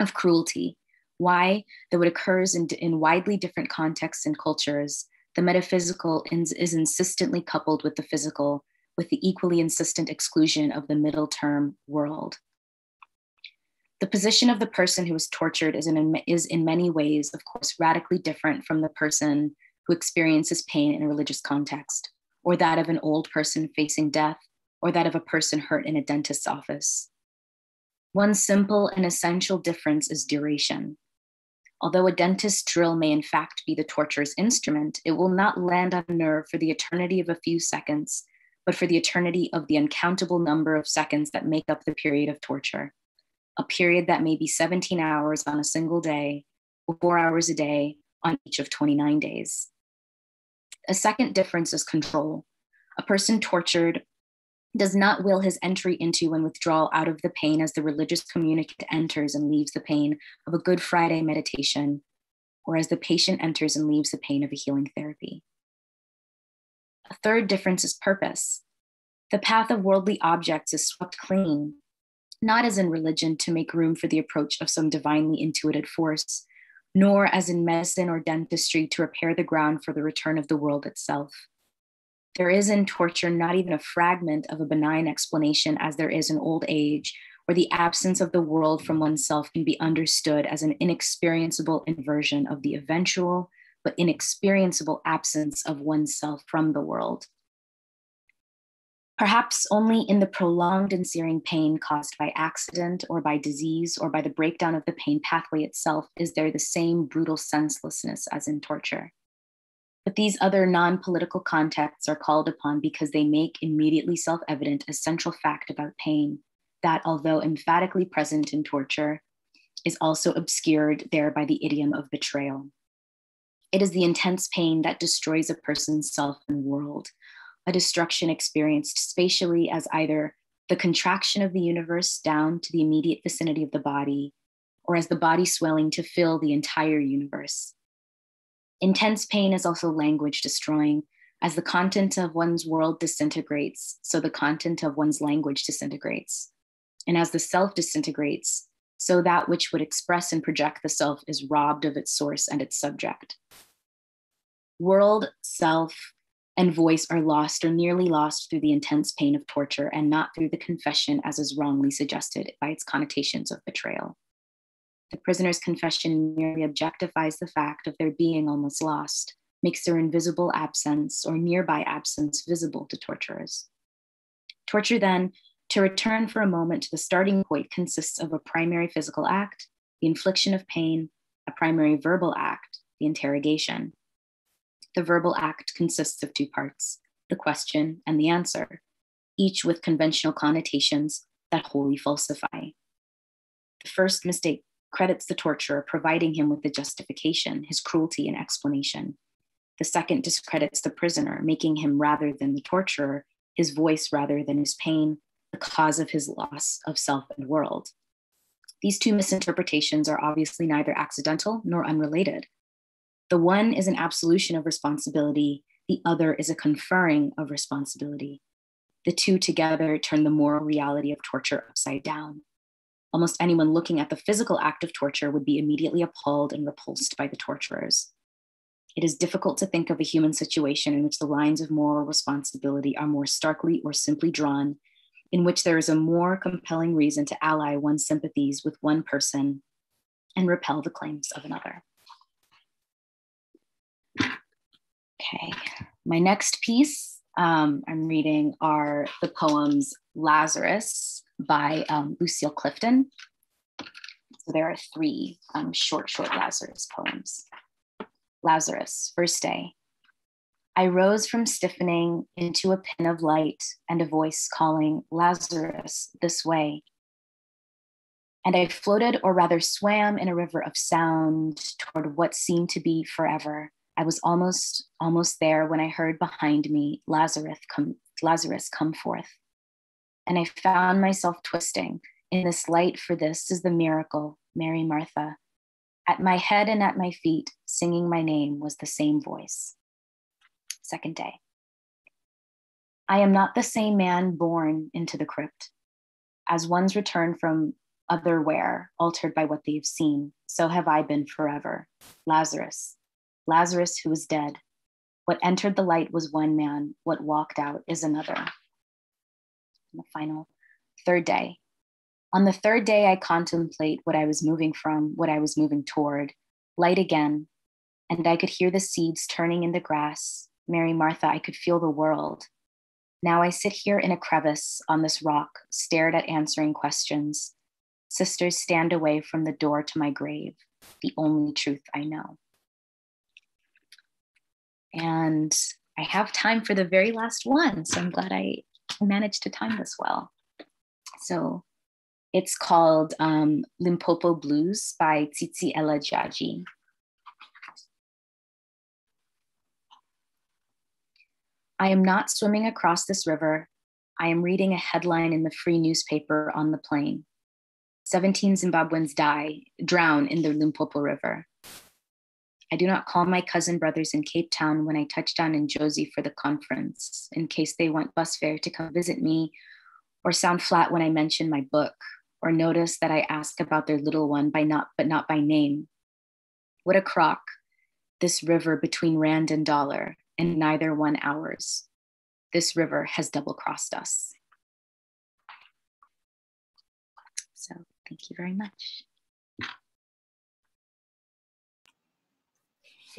of cruelty. Why? Though it occurs in, in widely different contexts and cultures, the metaphysical is, is insistently coupled with the physical, with the equally insistent exclusion of the middle term world. The position of the person who is tortured is in, is in many ways, of course, radically different from the person who experiences pain in a religious context, or that of an old person facing death, or that of a person hurt in a dentist's office. One simple and essential difference is duration. Although a dentist's drill may in fact be the torturer's instrument, it will not land on a nerve for the eternity of a few seconds, but for the eternity of the uncountable number of seconds that make up the period of torture. A period that may be 17 hours on a single day, or four hours a day on each of 29 days. A second difference is control. A person tortured does not will his entry into and withdrawal out of the pain as the religious communicant enters and leaves the pain of a Good Friday meditation, or as the patient enters and leaves the pain of a healing therapy. A third difference is purpose. The path of worldly objects is swept clean, not as in religion to make room for the approach of some divinely intuited force, nor as in medicine or dentistry to repair the ground for the return of the world itself. There is in torture not even a fragment of a benign explanation as there is in old age, where the absence of the world from oneself can be understood as an inexperienceable inversion of the eventual, but inexperienceable absence of oneself from the world. Perhaps only in the prolonged and searing pain caused by accident or by disease or by the breakdown of the pain pathway itself is there the same brutal senselessness as in torture. But these other non political contexts are called upon because they make immediately self evident a central fact about pain that, although emphatically present in torture, is also obscured there by the idiom of betrayal. It is the intense pain that destroys a person's self and world, a destruction experienced spatially as either the contraction of the universe down to the immediate vicinity of the body, or as the body swelling to fill the entire universe. Intense pain is also language destroying. As the content of one's world disintegrates, so the content of one's language disintegrates. And as the self disintegrates, so that which would express and project the self is robbed of its source and its subject. World, self, and voice are lost or nearly lost through the intense pain of torture and not through the confession as is wrongly suggested by its connotations of betrayal. The prisoner's confession merely objectifies the fact of their being almost lost, makes their invisible absence or nearby absence visible to torturers. Torture, then, to return for a moment to the starting point, consists of a primary physical act, the infliction of pain, a primary verbal act, the interrogation, the verbal act consists of two parts the question and the answer, each with conventional connotations that wholly falsify. The first mistake credits the torturer, providing him with the justification, his cruelty, and explanation. The second discredits the prisoner, making him rather than the torturer, his voice rather than his pain, the cause of his loss of self and world. These two misinterpretations are obviously neither accidental nor unrelated. The one is an absolution of responsibility, the other is a conferring of responsibility. The two together turn the moral reality of torture upside down. Almost anyone looking at the physical act of torture would be immediately appalled and repulsed by the torturers. It is difficult to think of a human situation in which the lines of moral responsibility are more starkly or simply drawn, in which there is a more compelling reason to ally one's sympathies with one person and repel the claims of another. Okay, my next piece um, I'm reading are the poems Lazarus by um, Lucille Clifton. So there are three um, short, short Lazarus poems. Lazarus, first day. I rose from stiffening into a pin of light and a voice calling, Lazarus, this way. And I floated, or rather swam, in a river of sound toward what seemed to be forever. I was almost almost there when I heard behind me Lazarus come Lazarus come forth. And I found myself twisting in this light for this is the miracle, Mary Martha. At my head and at my feet, singing my name was the same voice. Second day. I am not the same man born into the crypt. As one's return from otherwhere, altered by what they've seen, so have I been forever. Lazarus, Lazarus, who was dead. What entered the light was one man, what walked out is another. And the final third day. On the third day, I contemplate what I was moving from, what I was moving toward, light again, and I could hear the seeds turning in the grass. Mary Martha, I could feel the world. Now I sit here in a crevice on this rock, stared at answering questions. Sisters stand away from the door to my grave, the only truth I know. And I have time for the very last one. So I'm glad I managed to time this well. So it's called um, Limpopo Blues by Tsitsi Ella Jaji. I am not swimming across this river. I am reading a headline in the free newspaper on the plane. 17 Zimbabweans die, drown in the Limpopo River. I do not call my cousin brothers in Cape Town when I touch down in Jozi for the conference, in case they want bus fare to come visit me, or sound flat when I mention my book, or notice that I ask about their little one by not but not by name. What a crock, this river between rand and dollar, and neither one ours. This river has double crossed us. So thank you very much.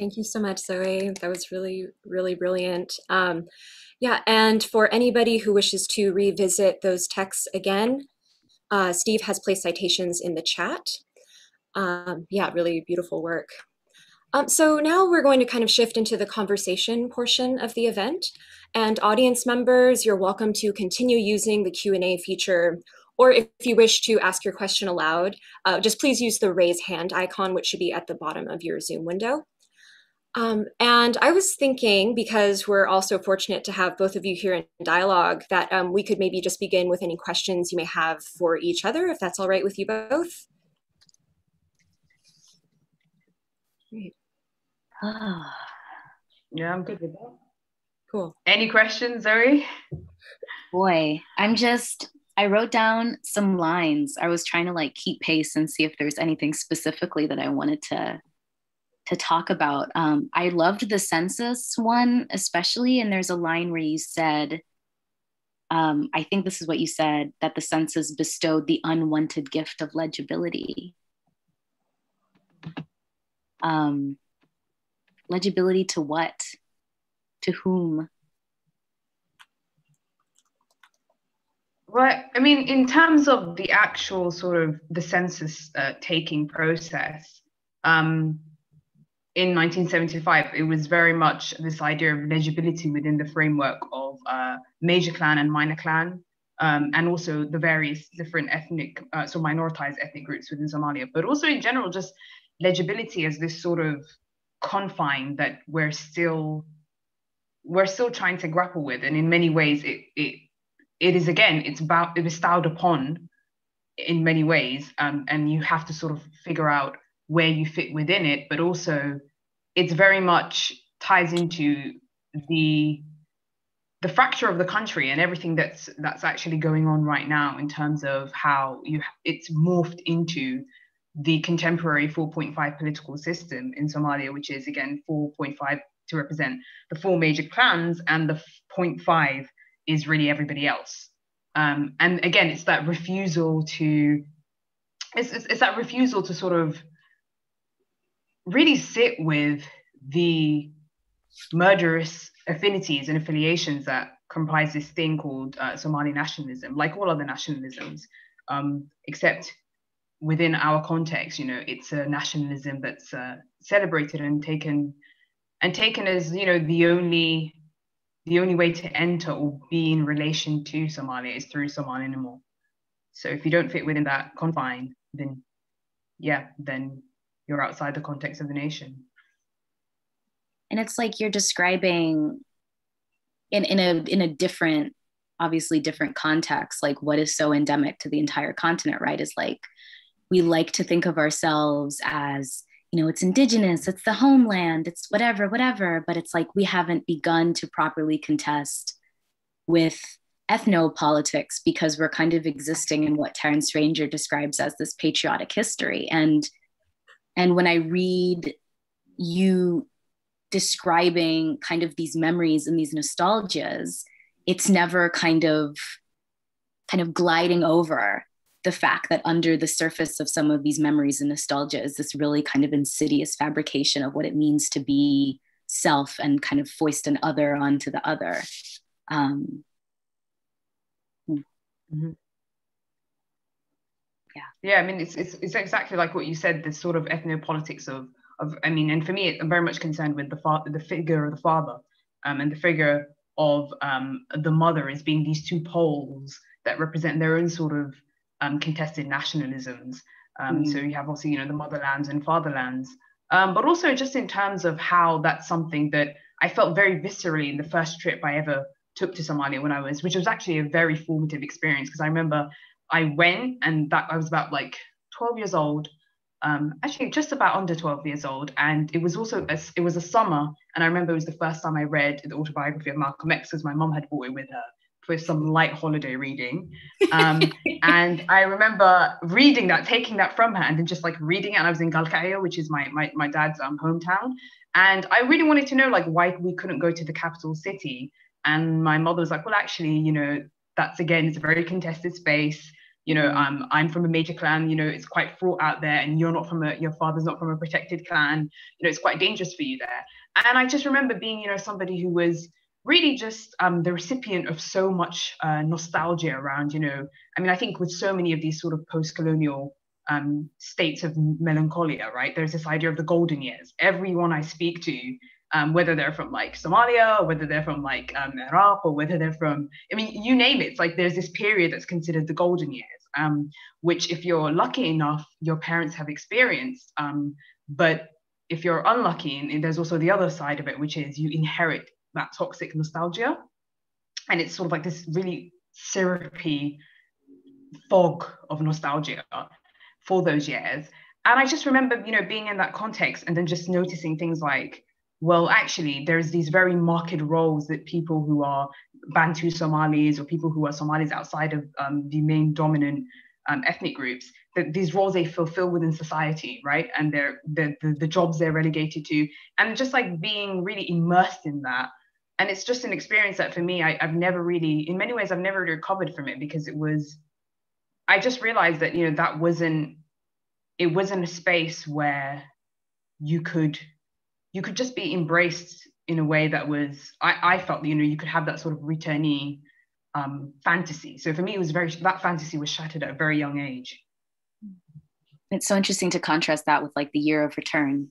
Thank you so much, Zoe. That was really, really brilliant. Um, yeah, and for anybody who wishes to revisit those texts again, uh, Steve has placed citations in the chat. Um, yeah, really beautiful work. Um, so now we're going to kind of shift into the conversation portion of the event. And audience members, you're welcome to continue using the Q&A feature or if you wish to ask your question aloud, uh, just please use the raise hand icon, which should be at the bottom of your Zoom window. Um, and I was thinking, because we're also fortunate to have both of you here in dialogue, that um, we could maybe just begin with any questions you may have for each other, if that's all right with you both. Great. [SIGHS] yeah, I'm good with that. Cool. Any questions, Zoe? Boy, I'm just I wrote down some lines. I was trying to like keep pace and see if there's anything specifically that I wanted to to talk about. Um, I loved the census one especially, and there's a line where you said, um, I think this is what you said that the census bestowed the unwanted gift of legibility. Um, legibility to what? To whom? Right. I mean, in terms of the actual sort of the census uh, taking process, um, in 1975, it was very much this idea of legibility within the framework of uh, major clan and minor clan, um, and also the various different ethnic, uh, so minoritized ethnic groups within Somalia, but also in general, just legibility as this sort of confine that we're still we're still trying to grapple with, and in many ways, it it it is again it's about it bestowed upon in many ways um, and you have to sort of figure out where you fit within it but also it's very much ties into the the fracture of the country and everything that's that's actually going on right now in terms of how you it's morphed into the contemporary 4.5 political system in Somalia, which is again 4.5 to represent the four major clans and the 0.5 is really everybody else. Um, and again, it's that refusal to, it's, it's, it's that refusal to sort of really sit with the murderous affinities and affiliations that comprise this thing called uh, Somali nationalism, like all other nationalisms, um, except within our context, you know, it's a nationalism that's uh, celebrated and taken and taken as you know the only the only way to enter or be in relation to Somalia is through Somali animal. So if you don't fit within that confine, then yeah, then you're outside the context of the nation. And it's like you're describing in, in a in a different, obviously different context, like what is so endemic to the entire continent, right? Is like we like to think of ourselves as you know, it's indigenous, it's the homeland, it's whatever, whatever. But it's like we haven't begun to properly contest with ethnopolitics because we're kind of existing in what Terence Ranger describes as this patriotic history. And and when I read you describing kind of these memories and these nostalgias, it's never kind of kind of gliding over the fact that under the surface of some of these memories and nostalgia is this really kind of insidious fabrication of what it means to be self and kind of foist an other onto the other. Um, hmm. mm-hmm. Yeah, yeah. I mean, it's, it's it's exactly like what you said. This sort of ethnopolitics of of. I mean, and for me, I'm very much concerned with the father, the figure of the father, um, and the figure of um, the mother as being these two poles that represent their own sort of um, contested nationalisms. Um, mm. So you have also, you know, the motherlands and fatherlands, um, but also just in terms of how that's something that I felt very viscerally in the first trip I ever took to Somalia when I was, which was actually a very formative experience because I remember I went and that I was about like 12 years old, um, actually just about under 12 years old, and it was also a, it was a summer, and I remember it was the first time I read the autobiography of Malcolm X because my mom had bought it with her for some light holiday reading. Um, [LAUGHS] and I remember reading that, taking that from her, and then just like reading it. And I was in Galkayo, which is my my, my dad's um, hometown. And I really wanted to know like why we couldn't go to the capital city. And my mother was like, well, actually, you know, that's again, it's a very contested space. You know um, i'm from a major clan you know it's quite fraught out there and you're not from a your father's not from a protected clan you know it's quite dangerous for you there and i just remember being you know somebody who was really just um, the recipient of so much uh, nostalgia around you know i mean i think with so many of these sort of post-colonial um, states of melancholia right there's this idea of the golden years everyone i speak to um, whether they're from like Somalia or whether they're from like um, Iraq or whether they're from, I mean, you name it. It's like there's this period that's considered the golden years, um, which if you're lucky enough, your parents have experienced. Um, but if you're unlucky, and there's also the other side of it, which is you inherit that toxic nostalgia. And it's sort of like this really syrupy fog of nostalgia for those years. And I just remember, you know, being in that context and then just noticing things like, well, actually, there's these very marked roles that people who are Bantu Somalis or people who are Somalis outside of um, the main dominant um, ethnic groups, that these roles they fulfill within society, right? And they're the, the, jobs they're relegated to, and just like being really immersed in that. And it's just an experience that for me, I, I've never really, in many ways, I've never recovered from it because it was, I just realized that you know that wasn't, it wasn't a space where you could you could just be embraced in a way that was I, I felt you know you could have that sort of returnee um, fantasy. So for me, it was very that fantasy was shattered at a very young age. It's so interesting to contrast that with like the year of return.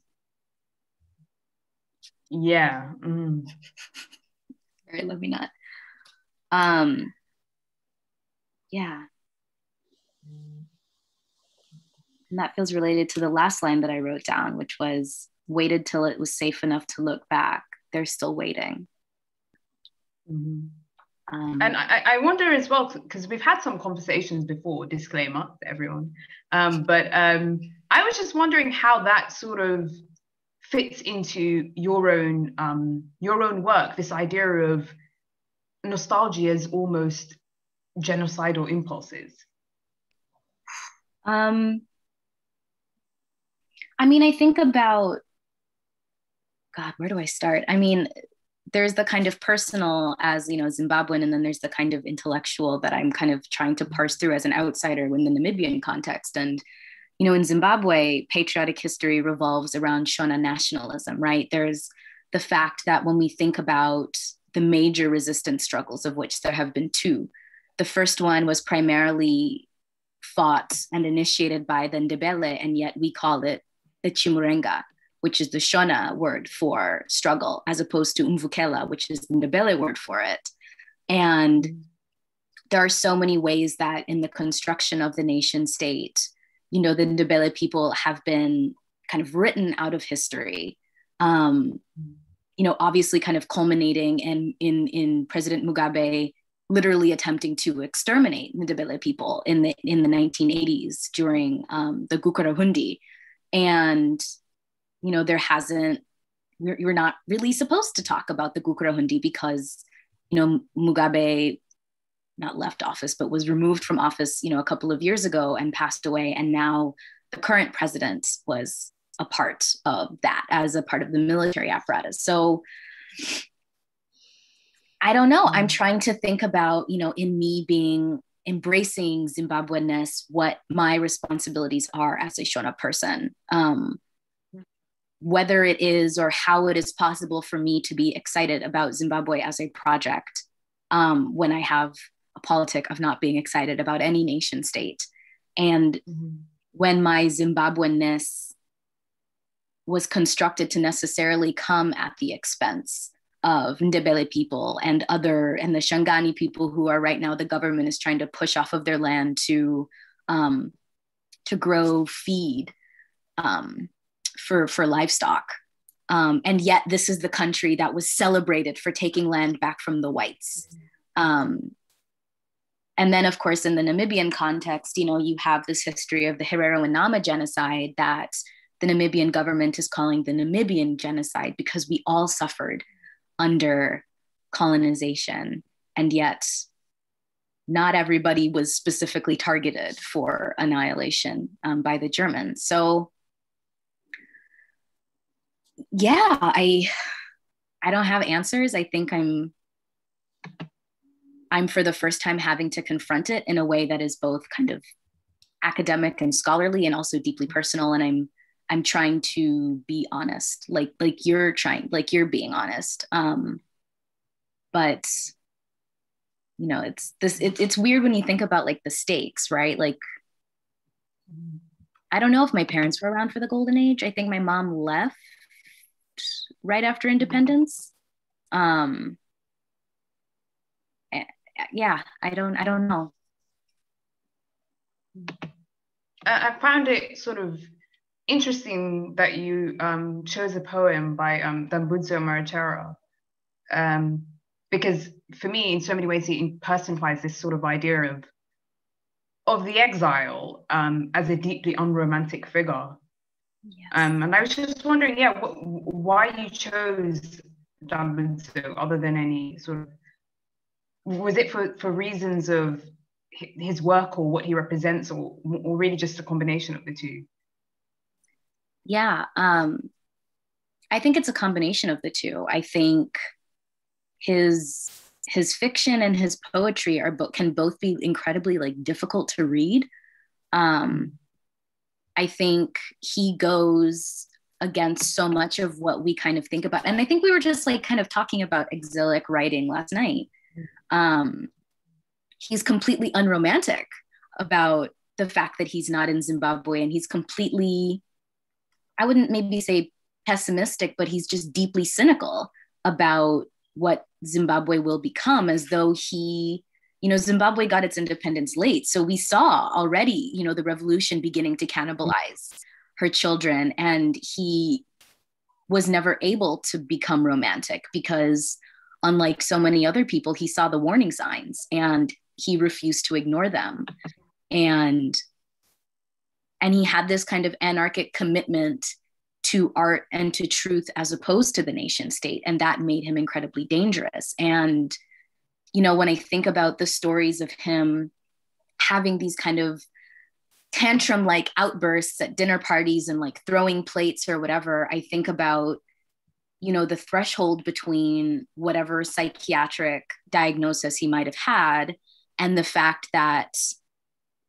Yeah. Mm. [LAUGHS] Very love me not. Um. Yeah. And that feels related to the last line that I wrote down, which was waited till it was safe enough to look back. They're still waiting. Mm-hmm. Um, and I, I, wonder as well, because we've had some conversations before, disclaimer to everyone. Um, but um, I was just wondering how that sort of fits into your own um, your own work. This idea of nostalgia as almost genocidal impulses. Um, I mean, I think about God, where do I start? I mean, there's the kind of personal as you know zimbabwean and then there's the kind of intellectual that i'm kind of trying to parse through as an outsider in the namibian context. And you know in zimbabwe patriotic history revolves around shona nationalism right? There's the fact that when we think about the major resistance struggles of which there have been two the first one was primarily fought and initiated by the ndebele and yet we call it the chimurenga which is the Shona word for struggle, as opposed to Umvukela, which is the Ndebele word for it. And there are so many ways that in the construction of the nation state, you know, the Ndebele people have been kind of written out of history. Um, you know, obviously kind of culminating in, in, in President Mugabe literally attempting to exterminate the Ndebele people in the in the 1980s during um, the Gukurahundi. And you know, there hasn't, you're, you're not really supposed to talk about the Gukurahundi because, you know, Mugabe not left office, but was removed from office, you know, a couple of years ago and passed away. And now the current president was a part of that as a part of the military apparatus. So I don't know. I'm trying to think about, you know, in me being embracing Zimbabweanness, what my responsibilities are as a Shona person. Um, whether it is or how it is possible for me to be excited about Zimbabwe as a project um, when I have a politic of not being excited about any nation state. And mm-hmm. when my Zimbabweanness was constructed to necessarily come at the expense of Ndebele people and other and the Shangani people who are right now the government is trying to push off of their land to um, to grow feed um, for for livestock. Um, and yet this is the country that was celebrated for taking land back from the whites. Um, and then of course in the namibian context you know you have this history of the herero and nama genocide that the namibian government is calling the namibian genocide because we all suffered under colonization. And yet not everybody was specifically targeted for annihilation um, by the germans. So yeah, I I don't have answers. I think I'm I'm for the first time having to confront it in a way that is both kind of academic and scholarly and also deeply personal. And I'm I'm trying to be honest like like you're trying like you're being honest. Um but you know it's this it, it's weird when you think about like the stakes right? Like I don't know if my parents were around for the golden age. I think my mom left right after independence. Um yeah i don't i don't know. I found it sort of interesting that you um, chose a poem by um, Dambudzo Marechera um, because for me in so many ways it personifies this sort of idea of of the exile um, as a deeply unromantic figure yes. um, and i was just wondering yeah wh- why you chose Dambudzo other than any sort of was it for, for reasons of his work or what he represents or, or really just a combination of the two? Yeah um, i think it's a combination of the two. I think his his fiction and his poetry are both can both be incredibly like difficult to read. Um, i think he goes against so much of what we kind of think about. And i think we were just like kind of talking about exilic writing last night. Um, he's completely unromantic about the fact that he's not in Zimbabwe and he's completely, I wouldn't maybe say pessimistic, but he's just deeply cynical about what Zimbabwe will become as though he, you know, Zimbabwe got its independence late. So we saw already, you know, the revolution beginning to cannibalize her children. And he was never able to become romantic because unlike so many other people, he saw the warning signs and he refused to ignore them. And and he had this kind of anarchic commitment to art and to truth as opposed to the nation state and that made him incredibly dangerous and you know when i think about the stories of him having these kind of tantrum like outbursts at dinner parties and like throwing plates or whatever i think about you know the threshold between whatever psychiatric diagnosis he might have had and the fact that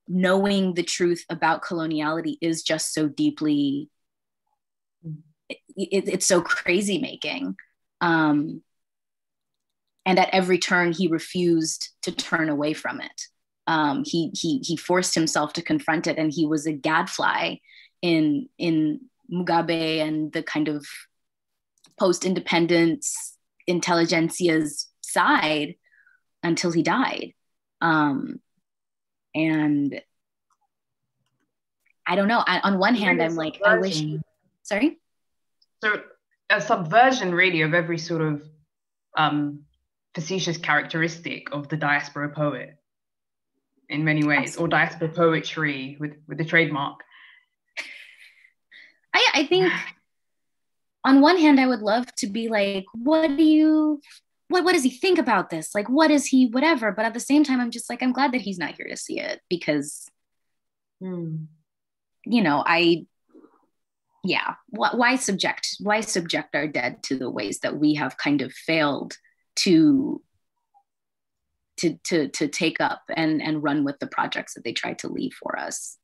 knowing the truth about coloniality is just so deeply it, it, it's so crazy making um, and at every turn he refused to turn away from it um, he he he forced himself to confront it and he was a gadfly in in mugabe and the kind of post independence intelligentsia's side until he died. Um, and I don't know. I, on one hand, I'm like, I wish. Sorry. So a subversion, really, of every sort of um, facetious characteristic of the diaspora poet, in many ways, or diaspora poetry with with the trademark. I I think on one hand, I would love to be like, what do you, what, what does he think about this? Like, what is he, whatever. But at the same time, I'm just like, I'm glad that he's not here to see it because, mm. you know, I, yeah, why, why subject, why subject our dead to the ways that we have kind of failed to, to, to, to take up and, and run with the projects that they tried to leave for us.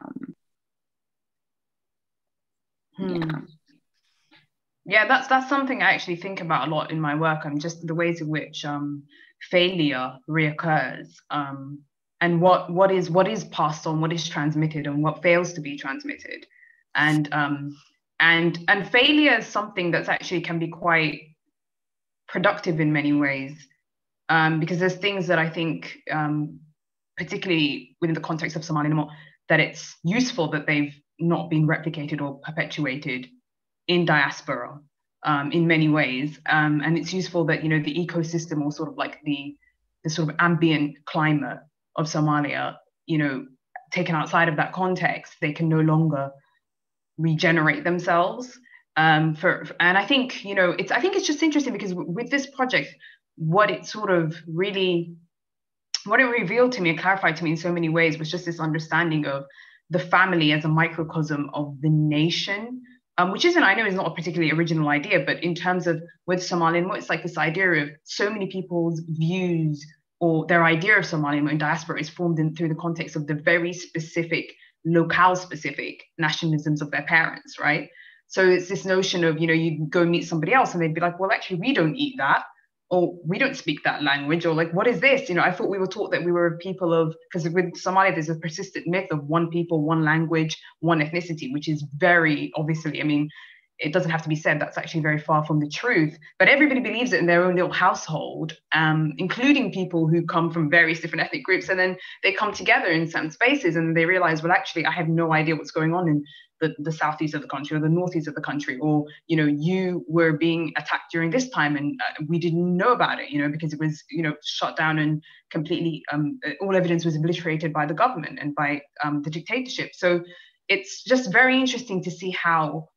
Um, hmm. Yeah yeah that's that's something i actually think about a lot in my work and just the ways in which um, failure reoccurs um, and what what is what is passed on what is transmitted and what fails to be transmitted and um, and and failure is something that's actually can be quite productive in many ways um, because there's things that i think um, particularly within the context of somali that it's useful that they've not been replicated or perpetuated in diaspora um, in many ways. Um, and it's useful that, you know, the ecosystem or sort of like the, the sort of ambient climate of Somalia, you know, taken outside of that context, they can no longer regenerate themselves. Um, for, and I think, you know, it's, I think it's just interesting because w- with this project, what it sort of really, what it revealed to me and clarified to me in so many ways was just this understanding of the family as a microcosm of the nation um, which isn't, I know, is not a particularly original idea, but in terms of with Somalian, it's like this idea of so many people's views or their idea of Somalian diaspora is formed in, through the context of the very specific, locale specific nationalisms of their parents, right? So it's this notion of, you know, you go meet somebody else and they'd be like, well, actually, we don't eat that, or we don't speak that language, or like, what is this? You know, I thought we were taught that we were a people of, because with Somalia, there's a persistent myth of one people, one language, one ethnicity, which is very obviously, I mean, it doesn't have to be said that's actually very far from the truth but everybody believes it in their own little household um, including people who come from various different ethnic groups and then they come together in certain spaces and they realize well actually i have no idea what's going on in the, the southeast of the country or the northeast of the country or you know you were being attacked during this time and uh, we didn't know about it you know because it was you know shut down and completely um, all evidence was obliterated by the government and by um, the dictatorship. So it's just very interesting to see how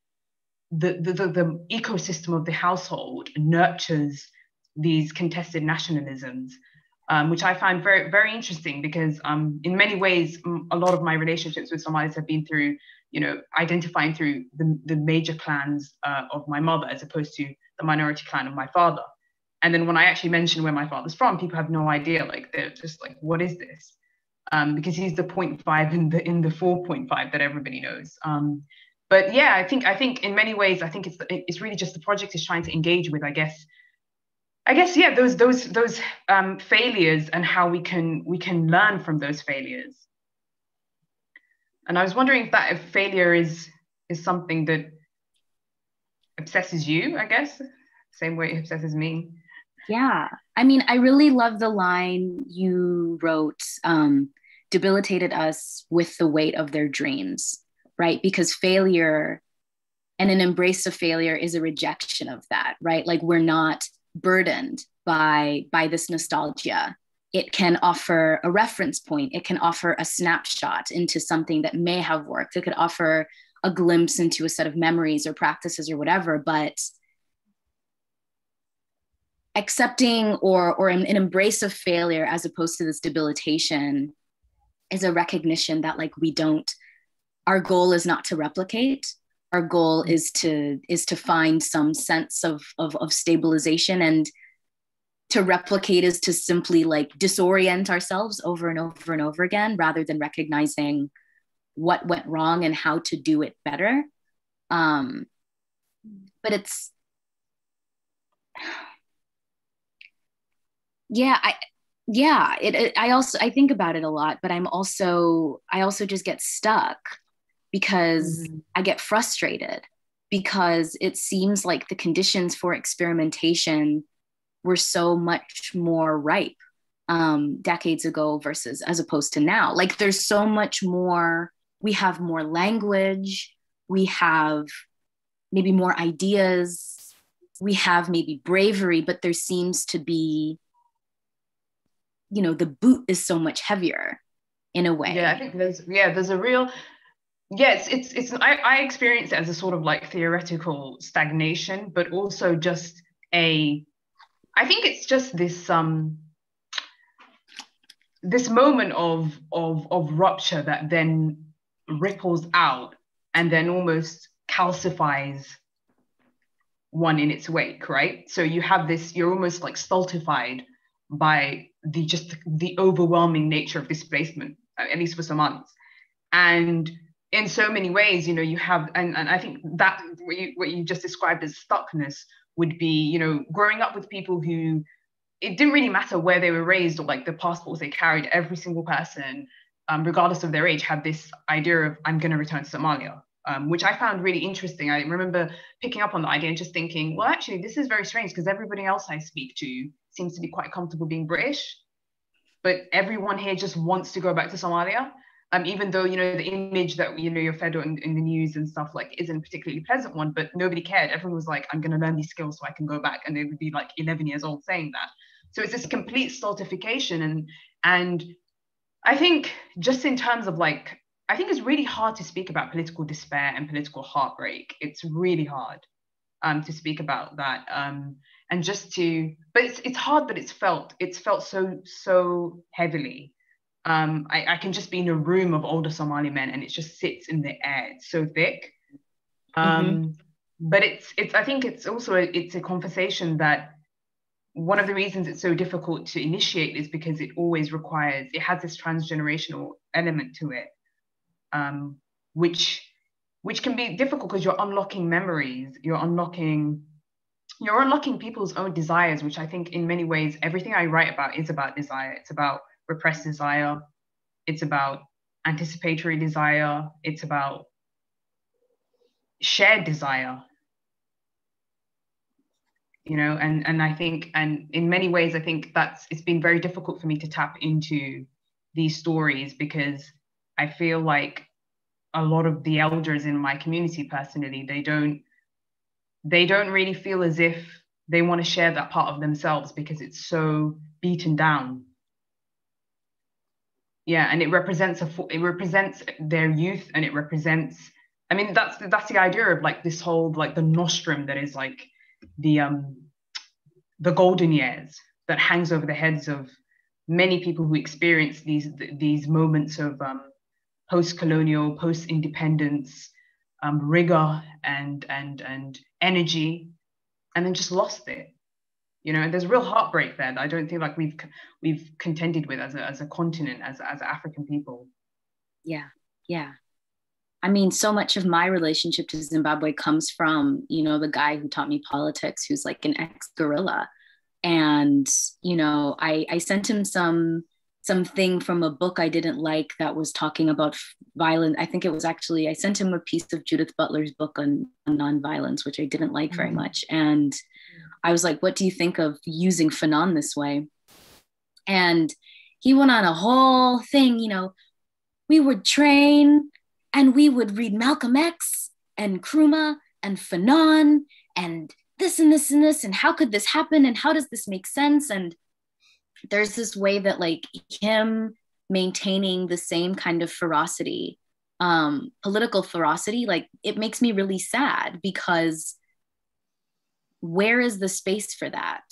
the, the, the, the ecosystem of the household nurtures these contested nationalisms, um, which I find very, very interesting because um, in many ways, a lot of my relationships with Somalis have been through, you know, identifying through the, the major clans uh, of my mother as opposed to the minority clan of my father. And then when I actually mention where my father's from, people have no idea. Like they're just like, what is this? Um, because he's the 0.5 in the in the 4.5 that everybody knows. Um, but yeah, I think I think in many ways, I think it's it's really just the project is trying to engage with, I guess, I guess yeah, those those those um, failures and how we can we can learn from those failures. And I was wondering if that if failure is is something that obsesses you, I guess, same way it obsesses me. Yeah, I mean, I really love the line you wrote. Um, debilitated us with the weight of their dreams right? Because failure and an embrace of failure is a rejection of that, right? Like we're not burdened by by this nostalgia. It can offer a reference point. It can offer a snapshot into something that may have worked. It could offer a glimpse into a set of memories or practices or whatever, but accepting or or an, embrace of failure as opposed to this debilitation is a recognition that like we don't our goal is not to replicate our goal is to is to find some sense of, of of, stabilization and to replicate is to simply like disorient ourselves over and over and over again rather than recognizing what went wrong and how to do it better um but it's yeah i yeah it, it, i also i think about it a lot but i'm also i also just get stuck because mm-hmm. I get frustrated because it seems like the conditions for experimentation were so much more ripe um, decades ago versus as opposed to now. Like there's so much more, we have more language, we have maybe more ideas, we have maybe bravery, but there seems to be, you know, the boot is so much heavier in a way. Yeah, I think there's yeah, there's a real yes it's it's I, I experience it as a sort of like theoretical stagnation but also just a i think it's just this um this moment of of of rupture that then ripples out and then almost calcifies one in its wake right? So you have this you're almost like stultified by the just the overwhelming nature of displacement at least for Somalis and in so many ways, you know, you have, and, and I think that what you, what you just described as stuckness would be, you know, growing up with people who it didn't really matter where they were raised or like the passports they carried, every single person, um, regardless of their age, had this idea of, I'm going to return to Somalia. Um, which I found really interesting. I remember picking up on the idea and just thinking, well, actually, this is very strange because everybody else I speak to seems to be quite comfortable being British, but everyone here just wants to go back to Somalia um, even though you know the image that you know you're fed on in the news and stuff like isn't a particularly pleasant one but nobody cared. Everyone was like i'm going to learn these skills so i can go back and they would be like 11 years old saying that. So it's this complete stultification and and i think just in terms of like i think it's really hard to speak about political despair and political heartbreak. It's really hard um, to speak about that um, and just to but it's, it's hard but it's felt. It's felt so so heavily um, I, I, can just be in a room of older Somali men and it just sits in the air. It's so thick. Um, mm-hmm. But it's it's I think it's also a, it's a conversation that one of the reasons it's so difficult to initiate is because it always requires it has this transgenerational element to it um, which which can be difficult because you're unlocking memories you're unlocking you're unlocking people's own desires which i think in many ways everything i write about is about desire it's about repressed desire. It's about anticipatory desire. It's about shared desire. You know and and i think and in many ways i think that's it's been very difficult for me to tap into these stories because i feel like a lot of the elders in my community personally they don't they don't really feel as if they want to share that part of themselves because it's so beaten down yeah and it represents a it represents their youth and it represents i mean that's that's the idea of like this whole like the nostrum that is like the um the golden years that hangs over the heads of many people who experience these these moments of um, post-colonial, post-independence um, rigor and and and energy, and then just lost it. You know, and there's real heartbreak there that I don't think like we've we've contended with as a as a continent, as as African people. Yeah, yeah. I mean, so much of my relationship to Zimbabwe comes from, you know, the guy who taught me politics, who's like an ex guerrilla. And, you know, I, I sent him some something from a book I didn't like that was talking about violence. I think it was actually, I sent him a piece of Judith Butler's book on, on nonviolence, which I didn't like very mm-hmm. much. And I was like, what do you think of using Fanon this way? And he went on a whole thing, you know, we would train and we would read Malcolm X and Nkrumah and Fanon and this and this and this and how could this happen and how does this make sense and there's this way that like him maintaining the same kind of ferocity um political ferocity like it makes me really sad because where is the space for that?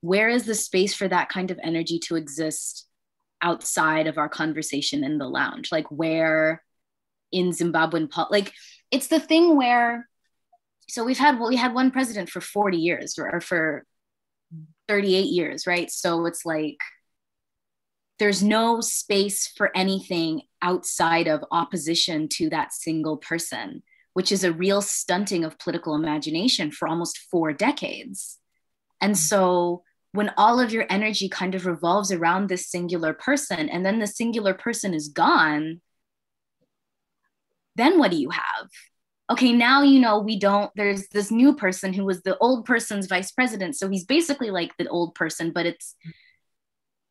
Where is the space for that kind of energy to exist outside of our conversation in the lounge? Like where in Zimbabwean pol- like it's the thing where so we've had well, we had one president for 40 years or for 38 years, right? So it's like there's no space for anything outside of opposition to that single person, which is a real stunting of political imagination for almost four decades. And mm-hmm. so when all of your energy kind of revolves around this singular person and then the singular person is gone, then what do you have? Okay, now you know we don't, there's this new person who was the old person's vice president. So he's basically like the old person, but it's,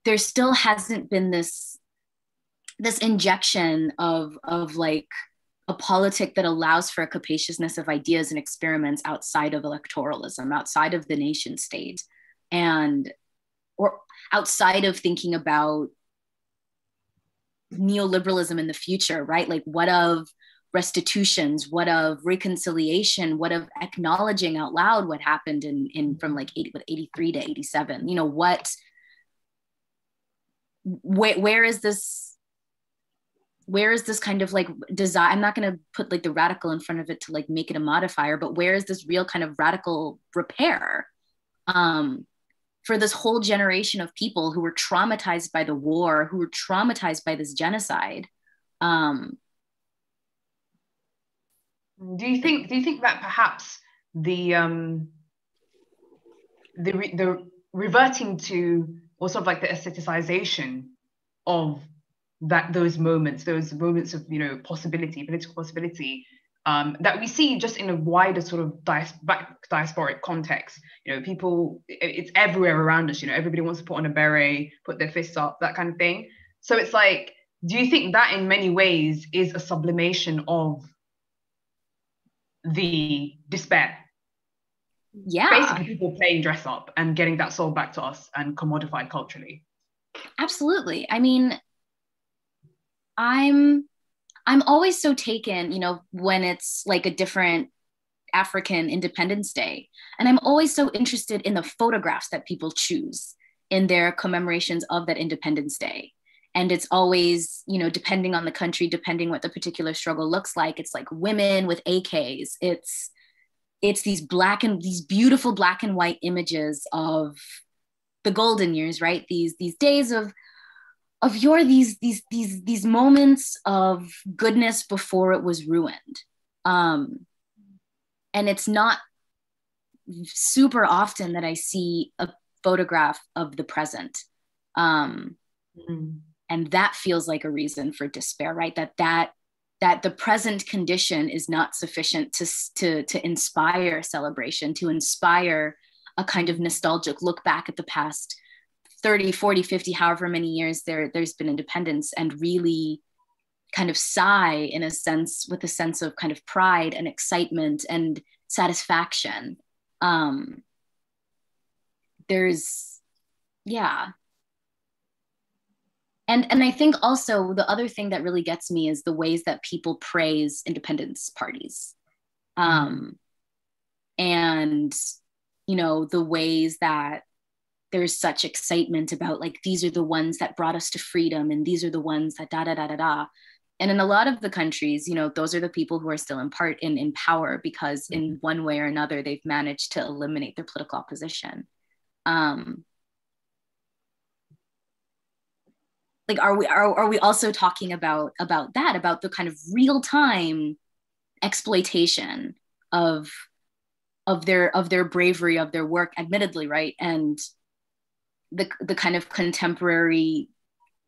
there still hasn't been this this injection of of like a politic that allows for a capaciousness of ideas and experiments outside of electoralism outside of the nation state and or outside of thinking about neoliberalism in the future right? Like what of restitutions? What of reconciliation? What of acknowledging out loud what happened in in from like 80 what 83 to 87 you know what where, where is this where is this kind of like desire i'm not going to put like the radical in front of it to like make it a modifier but where is this real kind of radical repair um for this whole generation of people who were traumatized by the war who were traumatized by this genocide? Um do you think do you think that perhaps the um the re- the reverting to or sort of like the aestheticization of that those moments those moments of you know possibility political possibility um, that we see just in a wider sort of dias- diasporic context you know people it's everywhere around us you know everybody wants to put on a beret put their fists up that kind of thing so it's like do you think that in many ways is a sublimation of the despair. Yeah. Basically, people playing dress up and getting that soul back to us and commodified culturally. Absolutely. I mean, I'm I'm always so taken, you know, when it's like a different African Independence Day. And I'm always so interested in the photographs that people choose in their commemorations of that Independence Day. And it's always you know depending on the country depending what the particular struggle looks like it's like women with ak's it's it's these black and these beautiful black and white images of the golden years right? These these days of of your these these these these moments of goodness before it was ruined. Um and it's not super often that i see a photograph of the present. Um mm-hmm. and that feels like a reason for despair right? That that that the present condition is not sufficient to, to, to inspire celebration, to inspire a kind of nostalgic look back at the past 30, 40, 50, however many years there, there's been independence and really kind of sigh in a sense with a sense of kind of pride and excitement and satisfaction. Um, there's, yeah, and and i think also the other thing that really gets me is the ways that people praise independence parties. Um and you know the ways that there's such excitement about like these are the ones that brought us to freedom and these are the ones that da da da da da. And in a lot of the countries you know those are the people who are still in part in, in power because in mm-hmm. one way or another they've managed to eliminate their political opposition. Um, like are we are, are we also talking about about that about the kind of real time exploitation of of their of their bravery of their work admittedly right? And the the kind of contemporary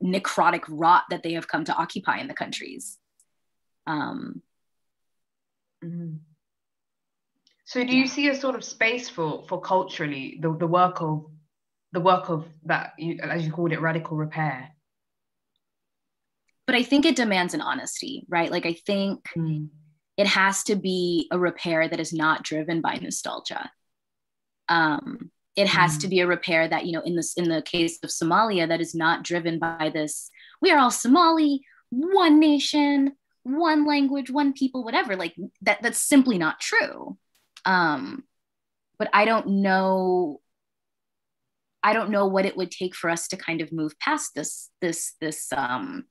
necrotic rot that they have come to occupy in the countries um mm-hmm. so do you see a sort of space for for culturally the, the work of the work of that you, as you called it radical repair but I think it demands an honesty, right? Like I think mm. it has to be a repair that is not driven by nostalgia. Um, it has mm. to be a repair that, you know, in this in the case of Somalia, that is not driven by this, we are all Somali, one nation, one language, one people, whatever. Like that that's simply not true. Um, but I don't know I don't know what it would take for us to kind of move past this this this um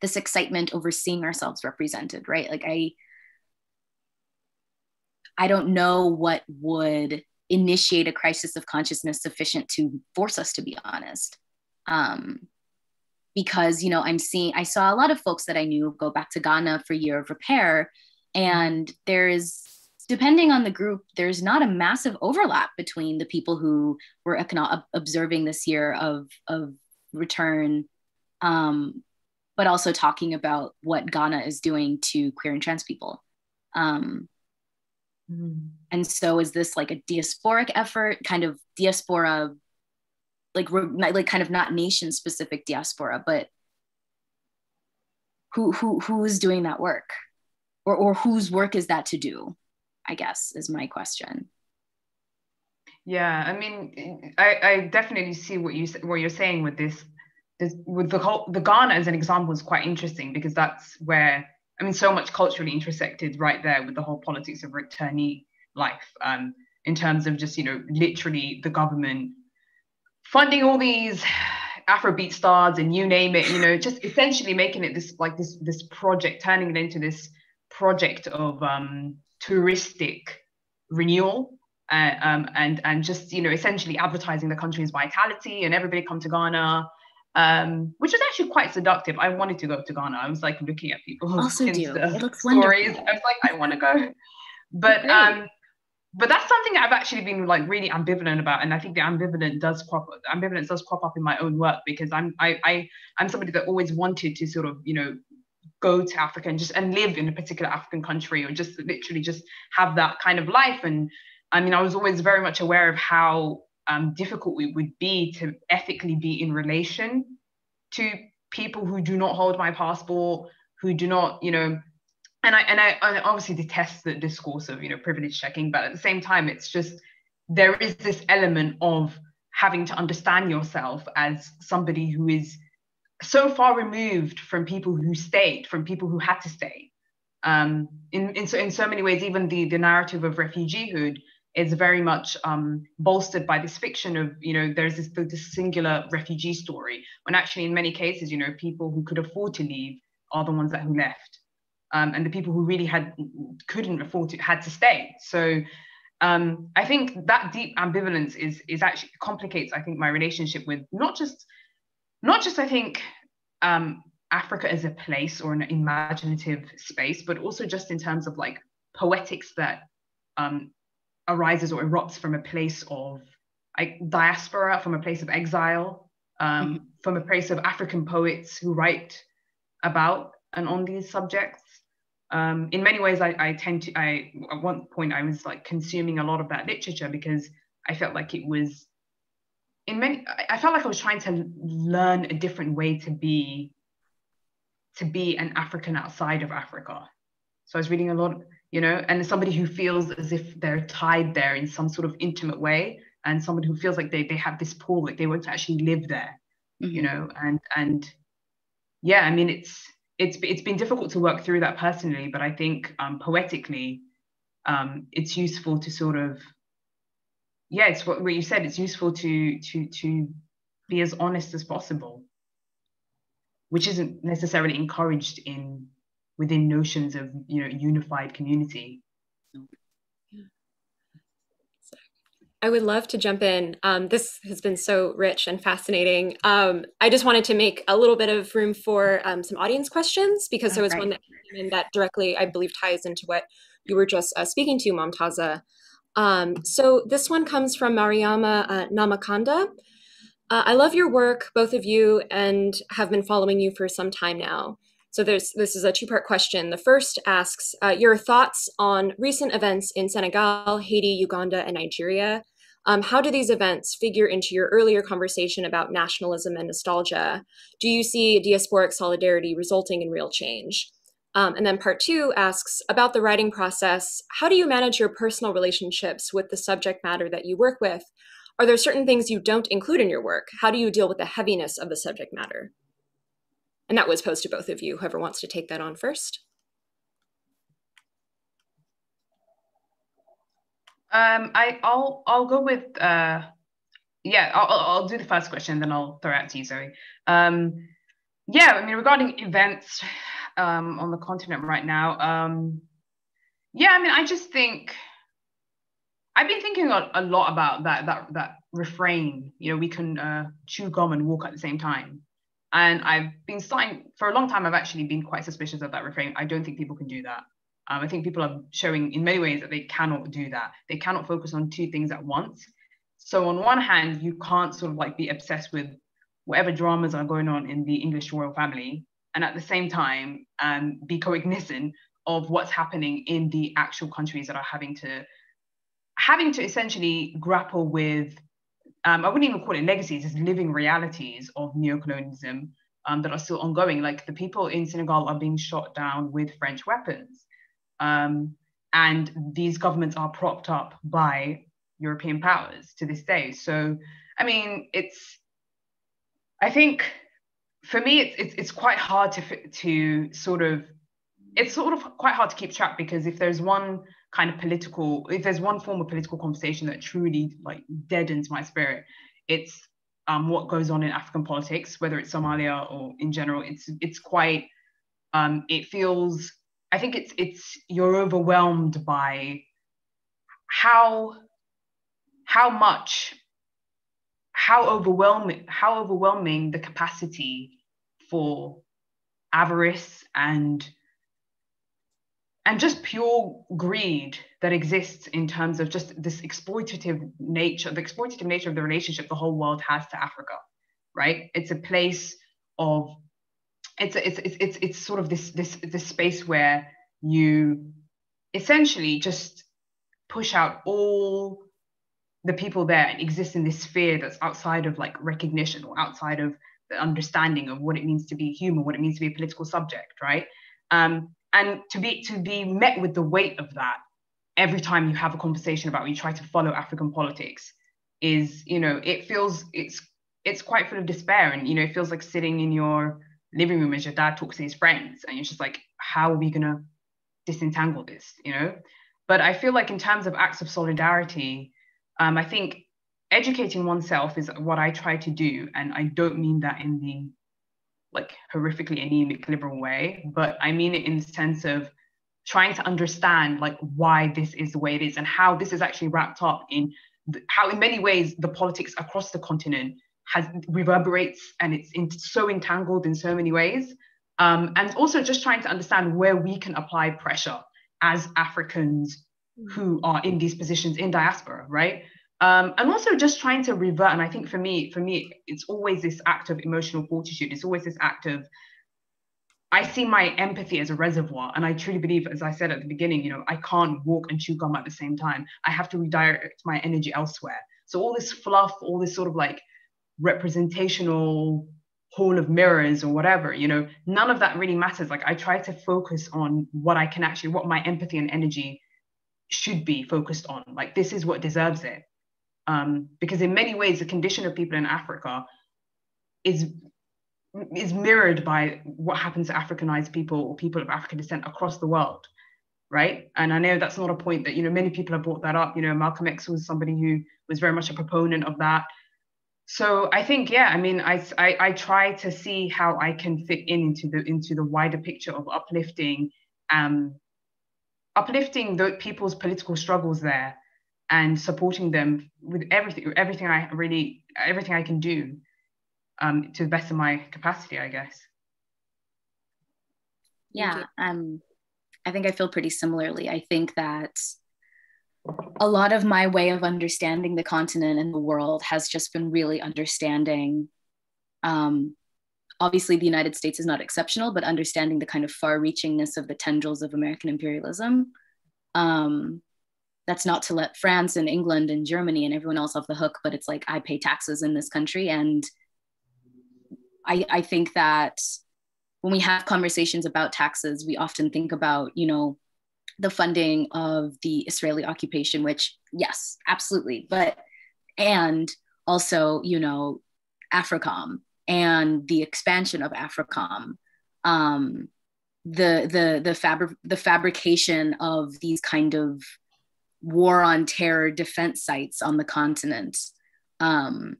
this excitement over seeing ourselves represented right like i i don't know what would initiate a crisis of consciousness sufficient to force us to be honest um, because you know i'm seeing i saw a lot of folks that i knew go back to ghana for year of repair and there's depending on the group there's not a massive overlap between the people who were econo- observing this year of of return um, but also talking about what Ghana is doing to queer and trans people. Um, mm. And so, is this like a diasporic effort, kind of diaspora, like like kind of not nation specific diaspora, but who who who is doing that work, or or whose work is that to do? I guess is my question. Yeah, I mean, I, I definitely see what you what you're saying with this with the whole the Ghana as an example is quite interesting because that's where I mean so much culturally intersected right there with the whole politics of returnee life um, in terms of just you know literally the government funding all these Afrobeat stars and you name it you know just essentially making it this like this this project turning it into this project of um, touristic renewal uh, um, and and just you know essentially advertising the country's vitality and everybody come to Ghana um, which was actually quite seductive. I wanted to go to Ghana. I was like looking at people's also do. It looks stories. Wonderful. I was like, I want to go, [LAUGHS] but um, but that's something I've actually been like really ambivalent about, and I think the ambivalent does crop ambivalence does crop up in my own work because I'm I, I I'm somebody that always wanted to sort of you know go to Africa and just and live in a particular African country or just literally just have that kind of life and I mean I was always very much aware of how um, difficult it would be to ethically be in relation to people who do not hold my passport, who do not, you know, and I and I, I obviously detest the discourse of you know privilege checking, but at the same time, it's just there is this element of having to understand yourself as somebody who is so far removed from people who stayed, from people who had to stay. Um, in, in, so, in so many ways, even the, the narrative of refugeehood is very much um, bolstered by this fiction of, you know, there's this, this singular refugee story, when actually in many cases, you know, people who could afford to leave are the ones that who left. um, and the people who really had couldn't afford to had to stay. So um, I think that deep ambivalence is is actually complicates I think my relationship with not just not just I think um, Africa as a place or an imaginative space, but also just in terms of like poetics that um, arises or erupts from a place of like diaspora, from a place of exile, um, mm-hmm. from a place of African poets who write about and on these subjects. Um, in many ways, I, I tend to, I, at one point, I was like consuming a lot of that literature because I felt like it was, in many, I felt like I was trying to learn a different way to be, to be an African outside of Africa. So I was reading a lot, you know, and somebody who feels as if they're tied there in some sort of intimate way, and somebody who feels like they they have this pull, like they want to actually live there, mm-hmm. you know, and and yeah, I mean, it's it's it's been difficult to work through that personally, but I think um, poetically, um, it's useful to sort of yeah, it's what, what you said. It's useful to to to be as honest as possible, which isn't necessarily encouraged in within notions of you know unified community. I would love to jump in. Um, this has been so rich and fascinating. Um, I just wanted to make a little bit of room for um, some audience questions because there was right. one that that directly, I believe, ties into what you were just uh, speaking to, Momtaza. Um, so this one comes from Mariama uh, Namakanda. Uh, I love your work, both of you, and have been following you for some time now. So there's this is a two-part question. The first asks uh, your thoughts on recent events in Senegal, Haiti, Uganda, and Nigeria. Um, how do these events figure into your earlier conversation about nationalism and nostalgia? Do you see diasporic solidarity resulting in real change? Um, and then part two asks about the writing process. How do you manage your personal relationships with the subject matter that you work with? Are there certain things you don't include in your work? How do you deal with the heaviness of the subject matter? And that was posed to both of you, whoever wants to take that on first. Um, I, I'll I'll go with uh, yeah. I'll I'll do the first question, then I'll throw out to you, Zoe. Um, yeah, I mean regarding events um, on the continent right now. Um, yeah, I mean I just think I've been thinking a, a lot about that that that refrain. You know, we can uh, chew gum and walk at the same time. And I've been starting for a long time. I've actually been quite suspicious of that refrain. I don't think people can do that. Um, I think people are showing in many ways that they cannot do that. They cannot focus on two things at once. So on one hand, you can't sort of like be obsessed with whatever dramas are going on in the English royal family, and at the same time, um, be cognizant of what's happening in the actual countries that are having to having to essentially grapple with um, I wouldn't even call it legacies, it's living realities of neocolonialism um, that are still ongoing. Like the people in Senegal are being shot down with French weapons. Um, and these governments are propped up by European powers to this day. So, I mean, it's, I think for me, it's, it's, it's quite hard to, to sort of, it's sort of quite hard to keep track because if there's one kind of political if there's one form of political conversation that truly like deadens my spirit it's um, what goes on in african politics whether it's somalia or in general it's it's quite um, it feels i think it's it's you're overwhelmed by how how much how overwhelming how overwhelming the capacity for avarice and and just pure greed that exists in terms of just this exploitative nature, the exploitative nature of the relationship the whole world has to Africa, right? It's a place of, it's it's it's it's, it's sort of this this this space where you essentially just push out all the people there and exist in this sphere that's outside of like recognition or outside of the understanding of what it means to be human, what it means to be a political subject, right? Um, and to be to be met with the weight of that every time you have a conversation about you try to follow african politics is you know it feels it's it's quite full of despair. And you know it feels like sitting in your living room as your dad talks to his friends and you're just like how are we going to disentangle this you know? But i feel like in terms of acts of solidarity um, i think educating oneself is what i try to do. And i don't mean that in the like horrifically anemic liberal way, but I mean it in the sense of trying to understand like why this is the way it is and how this is actually wrapped up in the, how in many ways the politics across the continent has reverberates and it's in, so entangled in so many ways. Um, and also just trying to understand where we can apply pressure as africans who are in these positions in diaspora right um, and also just trying to revert and i think for me for me it's always this act of emotional fortitude it's always this act of I see my empathy as a reservoir. And I truly believe, as I said at the beginning, you know, I can't walk and chew gum at the same time. I have to redirect my energy elsewhere. So all this fluff, all this sort of like representational hall of mirrors or whatever, you know, none of that really matters. Like I try to focus on what I can actually, what my empathy and energy should be focused on. Like this is what deserves it. Um, because in many ways, the condition of people in Africa is is mirrored by what happens to Africanized people or people of African descent across the world, right? And I know that's not a point that you know many people have brought that up. You know, Malcolm X was somebody who was very much a proponent of that. So I think, yeah, I mean, I, I, I try to see how I can fit in into the into the wider picture of uplifting, um, uplifting the people's political struggles there, and supporting them with everything everything I really everything I can do um, to the best of my capacity, I guess. Yeah, um, I think I feel pretty similarly. I think that a lot of my way of understanding the continent and the world has just been really understanding. Um, obviously, the United States is not exceptional, but understanding the kind of far reachingness of the tendrils of American imperialism. Um, that's not to let France and England and Germany and everyone else off the hook, but it's like I pay taxes in this country and I, I think that when we have conversations about taxes, we often think about, you know, the funding of the Israeli occupation, which, yes, absolutely. But, and also, you know, AFRICOM and the expansion of AFRICOM, um, the, the, the, fabri- the fabrication of these kind of war on terror defense sites on the continent. Um,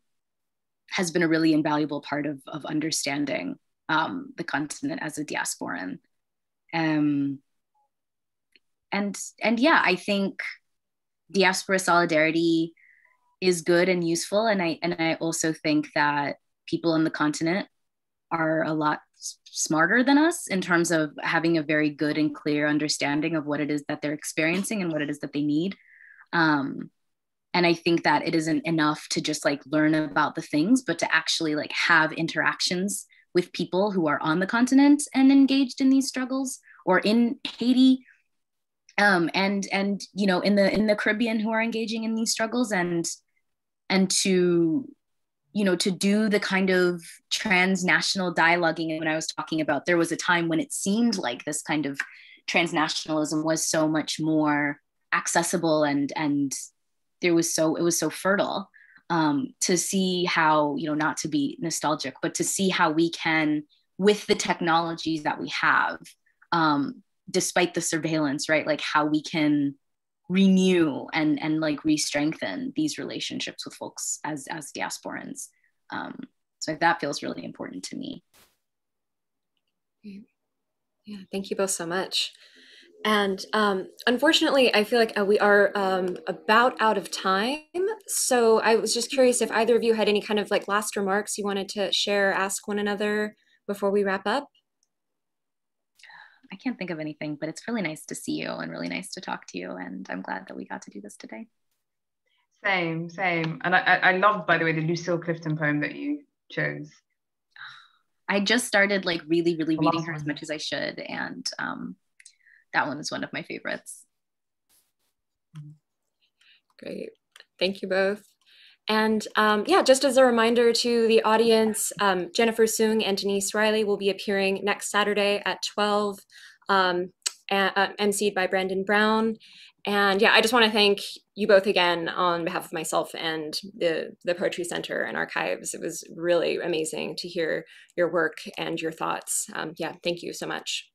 has been a really invaluable part of, of understanding um, the continent as a diasporan. Um, and and yeah, I think diaspora solidarity is good and useful, and I and I also think that people on the continent are a lot smarter than us in terms of having a very good and clear understanding of what it is that they're experiencing and what it is that they need. Um, and i think that it isn't enough to just like learn about the things but to actually like have interactions with people who are on the continent and engaged in these struggles or in haiti um, and and you know in the in the caribbean who are engaging in these struggles and and to you know to do the kind of transnational dialoguing when i was talking about there was a time when it seemed like this kind of transnationalism was so much more accessible and and there was so it was so fertile um, to see how you know not to be nostalgic but to see how we can with the technologies that we have um, despite the surveillance right like how we can renew and and like re-strengthen these relationships with folks as as diasporans um, so that feels really important to me yeah thank you both so much and um, unfortunately, I feel like uh, we are um, about out of time. So I was just curious if either of you had any kind of like last remarks you wanted to share, ask one another before we wrap up. I can't think of anything, but it's really nice to see you and really nice to talk to you. And I'm glad that we got to do this today. Same, same. And I, I love, by the way, the Lucille Clifton poem that you chose. [SIGHS] I just started like really, really reading her as much as I should. And um, that one is one of my favorites. Great. Thank you both. And um, yeah, just as a reminder to the audience, um, Jennifer Soong and Denise Riley will be appearing next Saturday at 12, um, uh, emceed by Brandon Brown. And yeah, I just want to thank you both again on behalf of myself and the, the Poetry Center and Archives. It was really amazing to hear your work and your thoughts. Um, yeah, thank you so much.